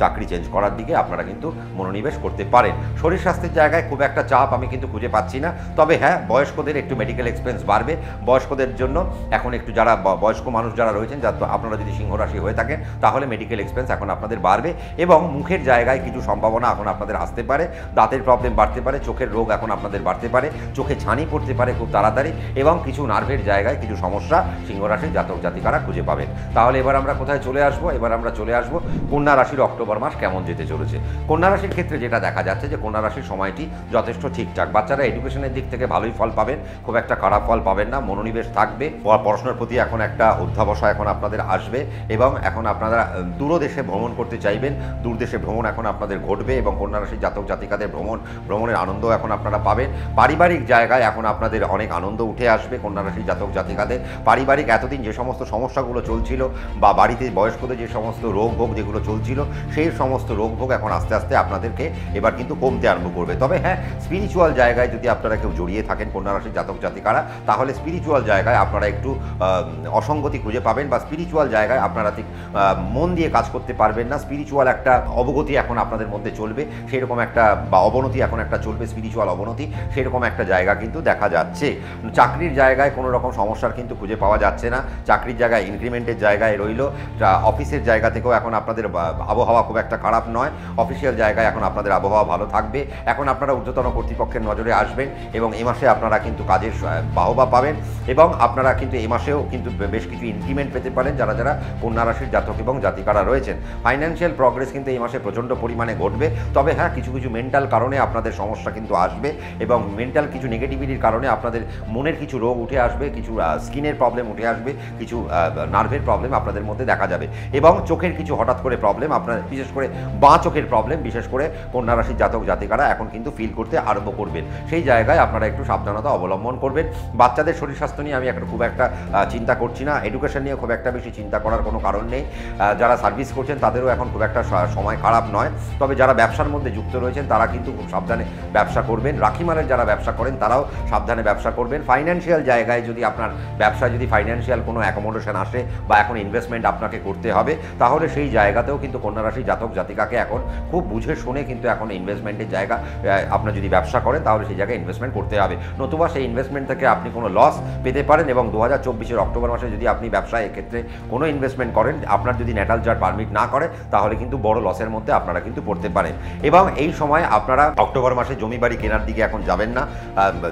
চাকরি চেঞ্জ করার দিকে আপনারা কিন্তু মনোনিবেশ করতে পারেন। শরীর স্বাস্থ্যের জায়গায় খুব একটা চাপ আমি কিন্তু খুঁজে পাচ্ছি না। তবে হ্যাঁ বয়স্কদের একটু মেডিকেল এক্সপেন্স বাড়বে। বয়স্কদের জন্য এখন একটু যারা বয়স্ক মানুষ যারা রয়েছেন যা আপনারা যদি সিংহ রাশি হয়ে থাকেন, তাহলে মেডিকেল এক্সপেন্স এখন আপনাদের বাড়বে এবং মুখের জায়গায় কিছু সম্ভাবনা এখন আপনাদের আসতে পারে। দাঁতের প্রবলেম বাড়তে পারে, চোখের রোগ এখন আপনাদের বাড়তে পারে। চোখে ছানি পড়তে পারে খুব তাড়াতাড়ি এবং কিছু নার্ভের জায়গায় কিছু সমস্যা সিংহ রাশির জাতক জাতিকারা খুঁজে পাবেন। তাহলে এবার আমরা কোথায় চলে আসব? এবার আমরা চলে আসব কন্যা রাশির অক্টোবর মাস কেমন যেতে চলেছে। কন্যা রাশির ক্ষেত্রে যেটা দেখা যাচ্ছে যে কন্যা রাশির সময়টি যথেষ্ট ঠিকঠাক। বাচ্চারা এডুকেশনের দিক থেকে ভালোই ফল পাবেন, খুব একটা খারাপ ফল পাবেন না, মনোনিবেশ থাকবে। পড়াশোনার প্রতি এখন একটা অধ্যাবসা এখন আপনাদের আসবে এবং এখন আপনারা দূরদেশে ভ্রমণ করতে চাইবেন। দূরদেশে ভ্রমণ এখন আপনাদের ঘটবে এবং কন্যা রাশির জাতক জাতিকাদের ভ্রমণ, ভ্রমণের আনন্দ এখন আপনারা পাবেন। পারিবারিক জায়গায় এখন আপনাদের অনেক আনন্দ উঠে আসবে কন্যা রাশির জাতক জাতিকাদের। পারিবারিক এতদিন যে সমস্ত সমস্যাগুলো চলছিল বা বাড়িতে বয়স্কদের যে সমস্ত রোগ ভোগ যেগুলো চলছিল সেই সমস্ত রোগ ভোগ এখন আস্তে আস্তে আপনাদেরকে এবার কিন্তু কমতে আরম্ভ করবে। তবে হ্যাঁ স্পিরিচুয়াল জায়গায় যদি আপনারা কেউ জড়িয়ে থাকেন কন্যা রাশির জাতক জাতিকারা, তাহলে স্পিরিচুয়াল জায়গায় আপনারা একটু অসঙ্গতি খুঁজে পাবেন বা স্পিরিচুয়াল জায়গায় আপনারা ঠিক মন দিয়ে কাজ করতে পারবেন না। স্পিরিচুয়াল একটা অবগতি এখন আপনাদের মধ্যে চলবে, সেরকম একটা বা অবনতি এখন একটা চলবে স্পিরিচুয়াল অবনতি, সেরকম একটা জায়গা কিন্তু দেখা যাচ্ছে। চাকরির জায়গায় কোনো রকম সমস্যার কিন্তু খুঁজে পাওয়া যাচ্ছে না। চাকরির জায়গায় ইনক্রিমেন্টের জায়গায় রইল। অফিসের জায়গা থেকেও এখন আপনাদের আবহাওয়া খুব একটা খারাপ নয়। অফিসিয়াল জায়গায় এখন আপনাদের আবহাওয়া ভালো থাকবে। এখন আপনারা ঊর্ধ্বতন কর্তৃপক্ষের নজরে আসবেন এবং এ মাসে আপনারা কিন্তু কাজের বাহবা পাবেন এবং আপনারা কিন্তু এ মাসেও কিন্তু বেশ কিছু ইনক্রিমেন্ট পেতে পারেন যারা যারা কন্যা রাশির জাতক এবং জাতিকারা রয়েছেন। ফাইন্যান্সিয়াল প্রগ্রেস কিন্তু এই মাসে প্রচণ্ড পরিমাণে ঘটবে। তবে হ্যাঁ কিছু কিছু মেন্টাল কারণে আপনাদের সমস্যা কিন্তু আসবে এবং মেন্টাল কিছু নেগেটিভিটির কারণে আপনাদের মনের কিছু রোগ উঠে আসবে, কিছু স্কিনের প্রবলেম উঠে আসবে, কিছু নার্ভের প্রবলেম আপনাদের মধ্যে দেখা যাবে। এবং চোখের কিছু হঠাৎ করে প্রবলেম আপনার বিশেষ করে বাঁ চোখের প্রবলেম বিশেষ করে কন্যা রাশির জাতক জাতিকারা এখন কিন্তু ফিল করতে আরম্ভ করবেন। সেই জায়গায় আপনারা একটু সাবধানতা অবলম্বন করবেন। বাচ্চাদের শরীর স্বাস্থ্য নিয়ে আমি একটা খুব একটা চিন্তা করছি না। এডুকেশন নিয়ে খুব একটা বেশি চিন্তা করার কোনো কারণ নেই। যারা সার্ভিস করছেন তাদেরও এখন খুব একটা সময় খারাপ নয়। তবে যারা ব্যবসার মধ্যে যুক্ত রয়েছেন তারা কিন্তু খুব সাবধানে ব্যবসা করবেন। রাখিমালের যারা ব্যবসা করেন, তারাও সাবধানে ব্যবসা করবেন। ফাইন্যান্সিয়াল জায়গায় যদি আপনার ব্যবসায় যদি ফাইন্যান্সিয়াল কোনো অ্যাকোমোডেশন আসে বা এখন ইনভেস্টমেন্ট আপনাকে করতে হবে, তাহলে সেই জায়গাতেও কিন্তু কন্যা রাশি জাতক জাতিকাকে এখন খুব বুঝে শুনে কিন্তু এখন ইনভেস্টমেন্টের জায়গা আপনার যদি ব্যবসা করেন, তাহলে সেই জায়গায় ইনভেস্টমেন্ট করতে হবে। নতুবা সেই ইনভেস্টমেন্ট থেকে আপনি কোনো লস পেতে পারেন এবং দু হাজার অক্টোবর মাসে যদি আপনি ব্যবসায় এক্ষেত্রে কোনো ইনভেস্টমেন্ট করেন, আপনার যদি ন্যাটাল চার্ট পারমিট না করে, তাহলে কিন্তু বড় লসের মধ্যে আপনারা কিন্তু পড়তে পারেন। এবং এই সময় আপনারা অক্টোবর মাসে জমি বাড়ি কেনার দিকে এখন যাবেন না।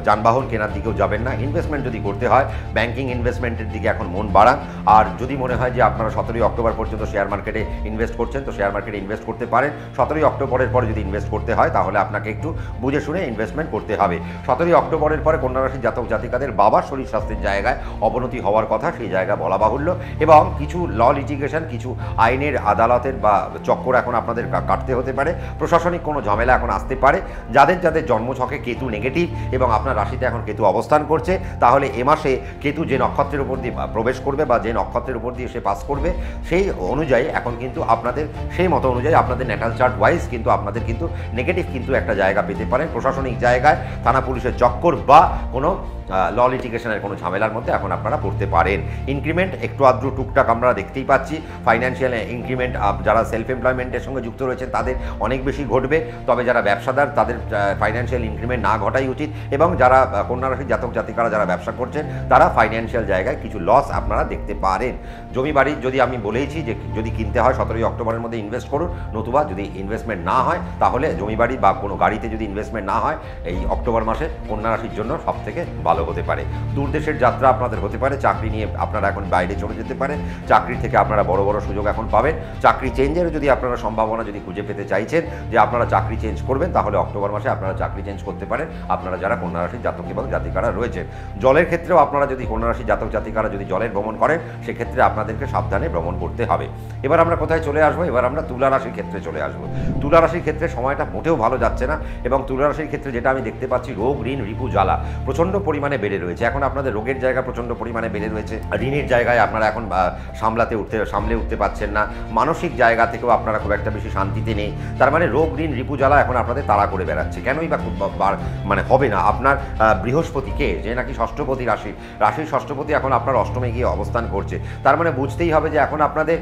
যানবাহন কেনার দিকেও যাবেন না। ইনভেস্টমেন্ট যদি করতে হয় ব্যাংকিং ইনভেস্টমেন্টের দিকে এখন মন বাড়ান। আর যদি মনে হয় যে আপনারা সতেরোই অক্টোবর পর্যন্ত শেয়ার মার্কেটে ইনভেস্ট করছেন, তো শেয়ার মার্কেটে ইনভেস্ট করতে পারেন। সতেরোই অক্টোবরের পরে যদি ইনভেস্ট করতে হয়, তাহলে আপনাকে একটু বুঝে শুনে ইনভেস্টমেন্ট করতে হবে। সতেরোই অক্টোবরের পরে কন্যা রাশির জাতক জাতিকাদের বাবার শরীর স্বাস্থ্যের জায়গায় অবনতি হওয়ার কথা, সেই জায়গা বলা বাহুল্য। এবং কিছু ল লিটিগেশন কিছু আইনের আদালতের বা চক্কর এখন আপনাদের কাটতে হতে পারে। প্রশাসনিক কোনো ঝামেলা এখন আসতে পারে। যাদের যাদের জন্মছকে কেতু নেগেটিভ এবং আপনার রাশিতে এখন কেতু অবস্থান করছে, তাহলে এ মাসে কেতু যে নক্ষত্রের উপর দিয়ে প্রবেশ করবে বা যে নক্ষত্রের উপর দিয়ে সে পাস করবে, সেই অনুযায়ী এখন কিন্তু আপনাদের, সেই মতো অনুযায়ী আপনাদের ন্যাটাল চার্ট ওয়াইজ কিন্তু আপনাদের কিন্তু নেগেটিভ কিন্তু একটা জায়গা পেতে পারেন প্রশাসনিক জায়গায়, থানা পুলিশের চক্কর বা কোনো ল লিটিগেশনের কোনো ঝামেলার মধ্যে এখন আপনারা পড়তে পারেন। ইনক্রিমেন্ট একটু আদ্র টুকটাক আমরা দেখতেই পাচ্ছি। ফাইন্যান্সিয়াল ইনক্রিমেন্ট যারা সেলফ এমপ্লয়মেন্টের সঙ্গে যুক্ত রয়েছেন, তাদের অনেক বেশি ঘটবে। তবে যারা ব্যবসাদার, তাদের ফাইন্যান্সিয়াল ইনক্রিমেন্ট না ঘটাই উচিত এবং যারা আহ, কন্যা রাশির জাতক জাতিকারা যারা ব্যবসা করছেন তারা ফাইন্যান্সিয়াল জায়গায় কিছু লস আপনারা দেখতে পারেন। জমি বাড়ির যদি আমি বলেইছি যে যদি কিনতে হয় সতেরোই অক্টোবরের মধ্যে ইনভেস্ট করুন নতুবা যদি ইনভেস্টমেন্ট না হয় তাহলে জমি বাড়ি বা কোনো গাড়িতে যদি ইনভেস্টমেন্ট না হয় এই অক্টোবর মাসে কন্যা রাশির জন্য সব থেকে ভালো হতে পারে। দূরদেশের যাত্রা আপনাদের হতে পারে চাকরি নিয়ে আপনারা এখন বাইরে চলে যেতে পারেন চাকরি থেকে আপনারা বড় বড় সুযোগ এখন পাবেন। চাকরি চেঞ্জের যদি আপনারা সম্ভাবনা যদি খুঁজে পেতে চাইছেন যে আপনারা চাকরি চেঞ্জ করবেন তাহলে অক্টোবর মাসে আপনারা চাকরি চেঞ্জ করতে পারেন। আপনারা যারা কন্যা রাশির জাতক এবং জাতিকারা রয়েছে, জলের ক্ষেত্রেও আপনারা যদি কন্যা রাশির জাতক জাতিকারা যদি জলের ভ্রমণ করেন সেক্ষেত্রে আপনাদেরকে সাবধানে ভ্রমণ করতে হবে। এবার আমরা কোথায় চলে আসব? এবার আমরা তুলা রাশির ক্ষেত্রে চলে আসব। তুলা রাশির ক্ষেত্রে সময়টা মোটেও ভালো যাচ্ছে না এবং তুলা রাশির ক্ষেত্রে যেটা আমি দেখতে পাচ্ছি, রোগ, ঋণ, রিপু, জ্বালা প্রচণ্ড পরিমাণে বেড়ে রয়েছে। এখন আপনাদের রোগের জায়গা প্রচণ্ড পরিমাণে বেড়ে রয়েছে। ঋণের জায়গায় আপনারা এখন সামলাতে উঠতে, সামলে উঠতে পারছেন না। মানসিক জায়গা থেকেও আপনারা খুব একটা বেশি শান্তিতে নেই। তার মানে রোগ, ঋণ, রিপু, জ্বালা এখন আপনাদের তাড়া করে বেড়াচ্ছে। কেনই বা খুব মানে হবে না। আপনার বৃহস্পতিকে, যে নাকি ষষ্ঠপতি রাশি, রাশির ষষ্ঠপতি এখন আপনার অষ্টমে গিয়ে অবস্থান করছে। তার মানে বুঝতেই হবে যে এখন আপনাদের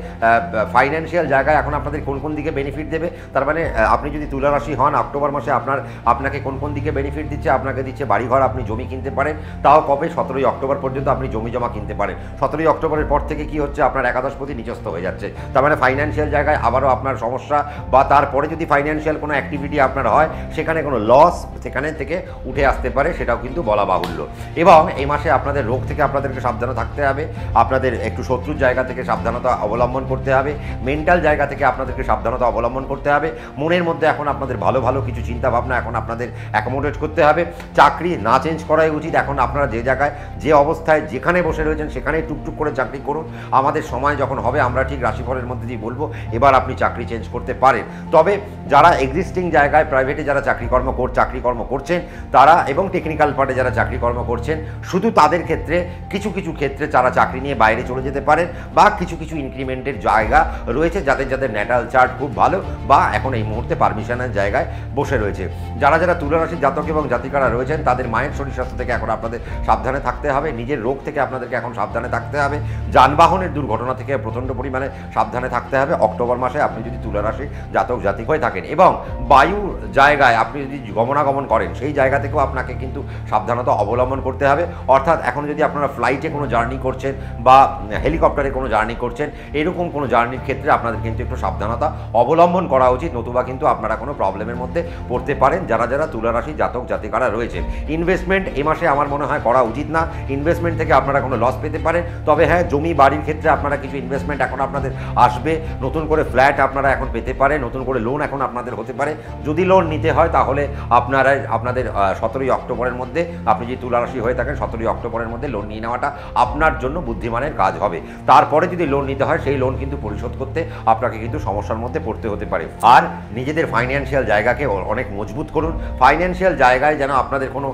ফাইন্যান্সিয়াল জায়গায় এখন আপনাদের কোন কোন দিকে বেনিফিট দেবে। তার মানে আপনি যদি তুলা রাশি হন, অক্টোবর মাসে আপনার, আপনাকে কোন কোন দিকে বেনিফিট দিচ্ছে, আপনাকে দিচ্ছে বাড়িঘর, আপনি জমি কিনতে পারেন। তাও কবে? সতেরোই অক্টোবর পর্যন্ত আপনি জমি জমা কিনতে পারেন। সতেরোই অক্টোবরের পর থেকে কি হচ্ছে? আপনার একাদশপতি নিচস্থ হয়ে যাচ্ছে। তার মানে ফাইন্যান্সিয়াল জায়গায় আবারও আপনার সমস্যা বা তারপরে যদি ফাইন্যান্সিয়াল কোনো অ্যাক্টিভিটি আপনার হয়, সেখানে কোনো লস সেখানে থেকে উঠে আসতে পারে, সেটাও কিন্তু বলা বাহুল্য। এবং এই মাসে আপনাদের রোগ থেকে আপনাদেরকে সাবধানে থাকতে হবে, আপনাদের একটু শত্রুর জায়গা থেকে সাবধানতা অবলম্বন করতে হবে মেন্টাল জায়গা থেকে আপনাদেরকে সাবধানতা অবলম্বন করতে হবে, মনের মধ্যে এখন আপনাদের ভালো ভালো কিছু চিন্তা ভাবনা এখন আপনাদের অ্যাকোমোডেট করতে হবে, চাকরি না চেঞ্জ করাই উচিত, এখন আপনারা যে জায়গায়, যে অবস্থায়, যেখানে বসে রয়েছেন সেখানে টুকটুক করে চাকরি করুন, আমাদের সময় যখন হবে, আমরা ঠিক রাশিফলের মধ্যে দিয়ে বলব, এবার আপনি চাকরি চেঞ্জ করতে পারেন। তবে যারা এক্সিস্টিং জায়গায় প্রাইভেটে যারা চাকরিকর্ম কর, চাকরিকর্ম করছেন তারা এবং টেকনিক্যাল পার্টে যারা চাকরি কর্ম করছেন, শুধু তাদের ক্ষেত্রে, কিছু কিছু ক্ষেত্রে যারা চাকরি নিয়ে বাইরে চলে যেতে পারেন বা কিছু কিছু ইনক্রিমেন্টের জায়গা রয়েছে যাদের যাদের ন্যাটাল চার্ট খুব ভালো বা এখন এই মুহূর্তে পারমিশনের জায়গায় বসে রয়েছে। যারা যারা তুলা রাশির জাতক এবং জাতিকারা রয়েছেন, তাদের মায়ের শরীর স্বাস্থ্য থেকে এখন আপনাদের সাবধানে থাকতে হবে, নিজের রোগ থেকে আপনাদেরকে এখন সাবধানে থাকতে হবে, যানবাহনের দুর্ঘটনা থেকে প্রচণ্ড পরিমাণে সাবধানে থাকতে হবে। অক্টোবর মাসে আপনি যদি তুলা রাশি জাতক জাতিক হয়ে থাকেন এবং বায়ুর জায়গায় আপনি যদি গমনাগমন করেন, সেই জায়গা থেকেও আপনাকে কিন্তু সাবধানতা অবলম্বন করতে হবে। অর্থাৎ এখন যদি আপনারা ফ্লাইটে কোনো জার্নি করছেন বা হেলিকপ্টারে কোনো জার্নি করছেন, এরকম কোনো জার্নির ক্ষেত্রে আপনাদের কিন্তু একটু সাবধানতা অবলম্বন করা উচিত। নতুবা কিন্তু আপনারা কোনো প্রবলেমের মধ্যে পড়তে পারেন। যারা যারা তুলারাশি জাতক, জাতিকারা রয়েছে ইনভেস্টমেন্ট এ মাসে আমার মনে হয় করা উচিত না। ইনভেস্টমেন্ট থেকে আপনারা কোনো লস পেতে পারেন। তবে হ্যাঁ জমি বাড়ির ক্ষেত্রে আপনারা কিছু ইনভেস্টমেন্ট এখন আপনাদের আসবে। নতুন করে ফ্ল্যাট আপনারা এখন পেতে পারেন। নতুন করে লোন এখন আপনাদের হতে পারে। যদি লোন নিতে হয় তাহলে আপনারা আপনাদের সতেরোই অক্টোবরের মধ্যে আপনি যদি তুলা রাশি হয়ে থাকেন, সতেরোই অক্টোবরের মধ্যে লোন নিয়ে নেওয়াটা আপনার জন্য বুদ্ধিমানের কাজ হবে। তারপরে যদি লোন নিতে হয়, সেই লোন কিন্তু পরিশোধ করতে আপনাকে কিন্তু সমস্যার মধ্যে পড়তে হতে পারে। আর নিজেদের ফাইন্যান্সিয়াল জায়গাকে অনেক মজবুত করুন। ফাইন্যান্সিয়াল জায়গায় যেন আপনাদের কোনো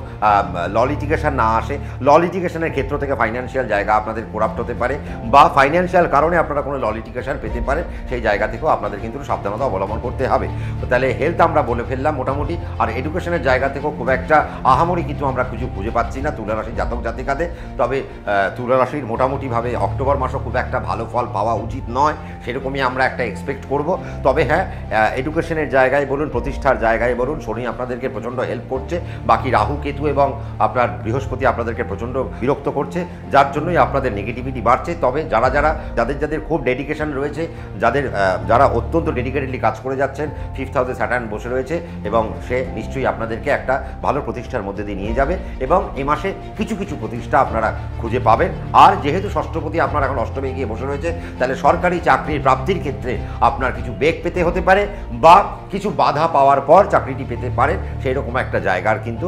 ল লিটিগেশন না আসে। ল লিটিগেশনের ক্ষেত্র থেকে ফাইন্যান্সিয়াল জায়গা আপনাদের করাপ্ট হতে পারে বা ফাইন্যান্সিয়াল কারণে আপনারা কোনো ল লিটিগেশন পেতে পারেন, সেই জায়গা থেকেও আপনাদের কিন্তু সাবধানতা অবলম্বন করতে হবে। তাহলে হেলথ আমরা বলে ফেললাম মোটামুটি। আর এডুকেশনের জায়গা থেকেও খুব একটা আহামরি কিন্তু আমরা কিছু খুঁজে পাচ্ছি না তুলা রাশি জাতক জাতিকাদের। তবে আহ, তুলা রাশির মোটামুটিভাবে অক্টোবর মাসও খুব একটা ভালো ফল পাওয়া উচিত নয় সেরকমই আমরা একটা এক্সপেক্ট করব। তবে হ্যাঁ এডুকেশনের জায়গায় বলুন প্রতিষ্ঠার জায়গায় বলুন শনি আপনাদেরকে প্রচণ্ড হেল্প করছে। বাকি রাহু কেতু এবং আপনার বৃহস্পতি আপনাদেরকে প্রচণ্ড বিরক্ত করছে যার জন্যই আপনাদের নেগেটিভিটি বাড়ছে। তবে যারা যারা যাদের যাদের খুব ডেডিকেশন রয়েছে যাদের যারা অত্যন্ত ডেডিকেটেডলি কাজ করে যাচ্ছেন ফিফথ হাউসে স্যাটার্ন বসে রয়েছে এবং সে নিশ্চয়ই আপনাদেরকে একটা ভালো প্রতিষ্ঠার মধ্যে দিয়ে নিয়ে যাবে এবং এ মাসে কিছু কিছু প্রতিষ্ঠা আপনারা খুঁজে পাবেন। আর যেহেতু ষষ্ঠপতি আপনার এখন অষ্টমে গিয়ে বসে রয়েছে, তাহলে সরকারি চাকরির প্রাপ্তির ক্ষেত্রে আপনার কিছু বেগ পেতে হতে পারে বা কিছু বাধা পাওয়ার পর চাকরিটি পেতে পারেন। সেই রকম একটা জায়গার কিন্তু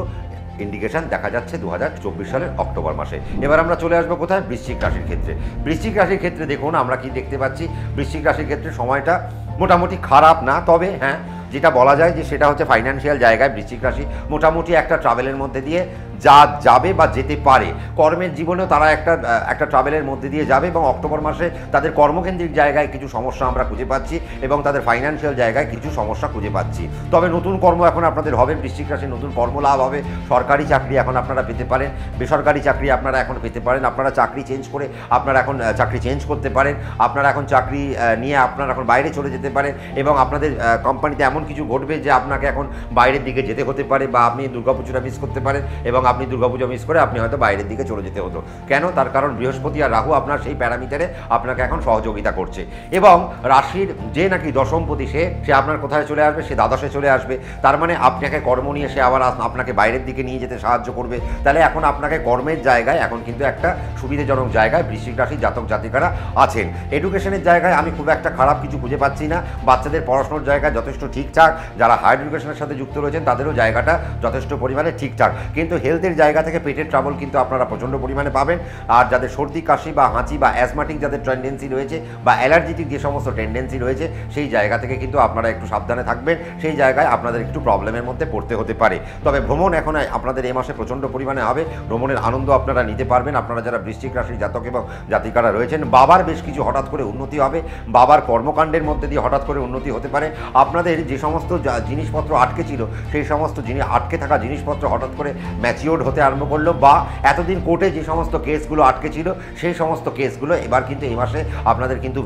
ইন্ডিকেশন দেখা যাচ্ছে দু হাজার চব্বিশ সালের অক্টোবর মাসে। এবার আমরা চলে আসব কোথায়? বৃশ্চিক রাশির ক্ষেত্রে। বৃশ্চিক রাশির ক্ষেত্রে দেখুন, আমরা কি দেখতে পাচ্ছি? বৃশ্চিক রাশির ক্ষেত্রে সময়টা মোটামুটি খারাপ না, তবে হ্যাঁ যেটা বলা যায় যে সেটা হচ্ছে ফাইন্যান্সিয়াল জায়গায় বৃশ্চিক রাশি। মোটামুটি একটা ট্রাভেলের মধ্যে দিয়ে যা যাবে বা যেতে পারে। কর্মের জীবনেও তারা একটা একটা ট্রাভেলের মধ্যে দিয়ে যাবে এবং অক্টোবর মাসে তাদের কর্মকেন্দ্রিক জায়গায় কিছু সমস্যা আমরা খুঁজে পাচ্ছি এবং তাদের ফাইন্যান্সিয়াল জায়গায় কিছু সমস্যা খুঁজে পাচ্ছি। তবে নতুন কর্ম এখন আপনাদের হবে, বৃশ্চিক রাশি নতুন কর্ম লাভ হবে। সরকারি চাকরি এখন আপনারা পেতে পারেন। বেসরকারি চাকরি আপনারা এখন পেতে পারেন। আপনারা চাকরি চেঞ্জ করে আপনারা এখন চাকরি চেঞ্জ করতে পারেন। আপনারা এখন চাকরি নিয়ে আপনারা এখন বাইরে চলে যেতে পারেন এবং আপনাদের কোম্পানিতে এমন কিছু ঘটবে যে আপনাকে এখন বাইরের দিকে যেতে হতে পারে বা আপনি দুর্গাপুজোটা মিস করতে পারেন এবং আপনি দুর্গাপুজো মিস করে আপনি হয়তো বাইরের দিকে চলে যেতে হতো। কেন? তার কারণ বৃহস্পতি আর রাহু আপনার সেই প্যারামিটারে আপনাকে এখন সহযোগিতা করছে। এবং রাশির যে নাকি দশমপতি সে সে আপনার কোথায় চলে আসবে? সে দ্বাদশে চলে আসবে। তার মানে আপনাকে কর্ম নিয়ে সে আবার আপনাকে বাইরের দিকে নিয়ে যেতে সাহায্য করবে। তাহলে এখন আপনাকে কর্মের জায়গায়, এখন কিন্তু একটা সুবিধাজনক জায়গায় বৃশ্চিক রাশি জাতক জাতিকারা আছেন। এডুকেশনের জায়গায় আমি খুব একটা খারাপ কিছু খুঁজে পাচ্ছি না। বাচ্চাদের পড়াশোনার জায়গা যথেষ্ট ঠিকঠাক, যারা হায়ার এডুকেশনের সাথে যুক্ত রয়েছেন, তাদেরও জায়গাটা যথেষ্ট পরিমাণে ঠিকঠাক। কিন্তু হেলথের জায়গা থেকে পেটের ট্রাবল কিন্তু আপনারা প্রচণ্ড পরিমাণে পাবেন। আর যাদের সর্দি, কাশি বা হাঁচি বা অ্যাজমাটিক যাদের টেন্ডেন্সি রয়েছে বা অ্যালার্জিটিক যে সমস্ত টেন্ডেন্সি রয়েছে, সেই জায়গা থেকে কিন্তু আপনারা একটু সাবধানে থাকবেন। সেই জায়গায় আপনাদের একটু প্রবলেমের মধ্যে পড়তে হতে পারে। তবে ভ্রমণ এখন আপনাদের এই মাসে প্রচণ্ড পরিমাণে হবে। ভ্রমণের আনন্দ আপনারা নিতে পারবেন। আপনারা যারা বৃষ্টিক রাশির জাতক এবং জাতিকারা রয়েছেন, বাবার বেশ কিছু হঠাৎ করে উন্নতি হবে। বাবার কর্মকাণ্ডের মধ্যে দিয়ে হঠাৎ করে উন্নতি হতে পারে। আপনাদের যে সমস্ত যা- জিনিসপত্র আটকে ছিল, সেই সমস্ত জিনিস আটকে থাকা জিনিসপত্র হঠাৎ করে ম্যাচিওর্ড হতে আরম্ভ করল বা এতদিন কোর্টে যে সমস্ত কেসগুলো আটকে ছিল, সেই সমস্ত কেসগুলো এবার কিন্তু এই মাসে আপনাদের কিন্তু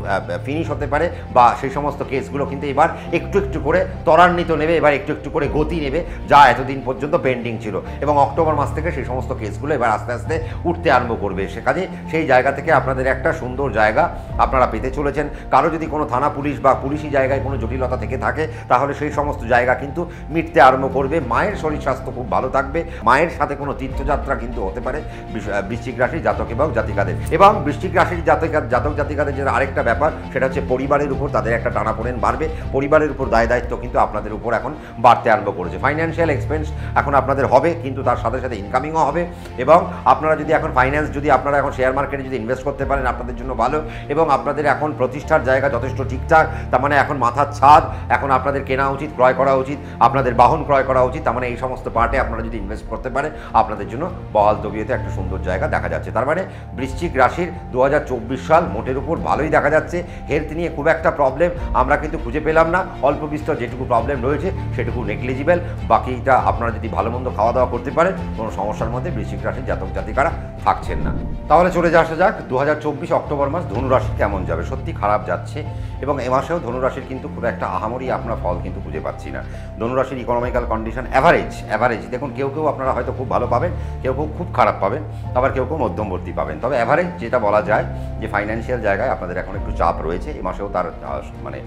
ফিনিশ হতে পারে বা সেই সমস্ত কেসগুলো কিন্তু এবার একটু একটু করে ত্বরান্বিত নেবে, এবার একটু একটু করে গতি নেবে যা এতদিন পর্যন্ত পেন্ডিং ছিল এবং অক্টোবর মাস থেকে সেই সমস্ত কেসগুলো এবার আস্তে আস্তে উঠতে আরম্ভ করবে। সে কাজে সেই জায়গা থেকে আপনাদের একটা সুন্দর জায়গা আপনারা পেতে চলেছেন। কারও যদি কোনো থানা পুলিশ বা পুলিশি জায়গায় কোনো জটিলতা থেকে থাকে তাহলে সেই সমস্ত জায়গা কিন্তু মিটতে আরম্ভ করবে। মায়ের শরীর স্বাস্থ্য খুব ভালো থাকবে। মায়ের সাথে কোনো তীর্থযাত্রা কিন্তু হতে পারে বিশ- বৃশ্চিক রাশির জাতক এবং জাতিকাদের। এবং বৃশ্চিক রাশির জাতক জাতক জাতিকাদের যে আরেকটা ব্যাপার, সেটা হচ্ছে পরিবারের উপর তাদের একটা টানাপোড়েন বাড়বে। পরিবারের উপর দায় দায়িত্ব কিন্তু আপনাদের উপর এখন বাড়তে আরম্ভ করেছে। ফাইন্যান্সিয়াল এক্সপেন্স এখন আপনাদের হবে, কিন্তু তার সাথে সাথে ইনকামিংও হবে। এবং আপনারা যদি এখন ফাইন্যান্স যদি আপনারা এখন শেয়ার মার্কেটে যদি ইনভেস্ট করতে পারেন, আপনাদের জন্য ভালো। এবং আপনাদের এখন প্রতিষ্ঠার জায়গা যথেষ্ট ঠিকঠাক, তার মানে এখন মাথার ছাদ, এখন আপনাদের কেনা উচিত, ক্রয় করা উচিত, আপনাদের বাহন ক্রয় করা উচিত, তার মানে এই সমস্ত পার্টে আপনারা যদি ইনভেস্ট করতে পারেন, আপনাদের জন্য বহাল তবিয়তে একটা সুন্দর জায়গা দেখা যাচ্ছে। তার মানে বৃশ্চিক রাশির দু হাজার চব্বিশ সাল মোটের উপর ভালোই দেখা যাচ্ছে। হেলথ নিয়ে খুব একটা প্রবলেম আমরা কিন্তু খুঁজে পেলাম না। অল্প বিস্তর যেটুকু প্রবলেম রয়েছে, সেটুকু নেগলিজিবল বাকিটা আপনারা যদি ভালো মন্দ খাওয়া দাওয়া করতে পারেন, কোনো সমস্যার মধ্যে বৃশ্চিক রাশির জাতক জাতিকারা থাকছেন না। তাহলে চলে যা আসা যাক দু হাজার চব্বিশ অক্টোবর মাস ধনুরাশি কেমন যাবে? সত্যি খারাপ যাচ্ছে এবং এ মাসেও ধনুরাশির কিন্তু খুব একটা আহামরি আপনার ফল কিন্তু খুঁজে পাচ্ছি না। ধনুরাশির ইকোনমিক্যাল কন্ডিশন অ্যাভারেজ অ্যাভারেজ দেখুন, কেউ কেউ আপনারা হয়তো খুব ভালো পাবেন, কেউ কেউ খুব খারাপ পাবেন, আবার কেউ কেউ মধ্যমবর্তী পাবেন। তবে অ্যাভারেজ যেটা বলা যায় যে ফাইন্যান্সিয়াল জায়গায় আপনাদের এখন একটু চাপ রয়েছে, এ মাসেও তার মানে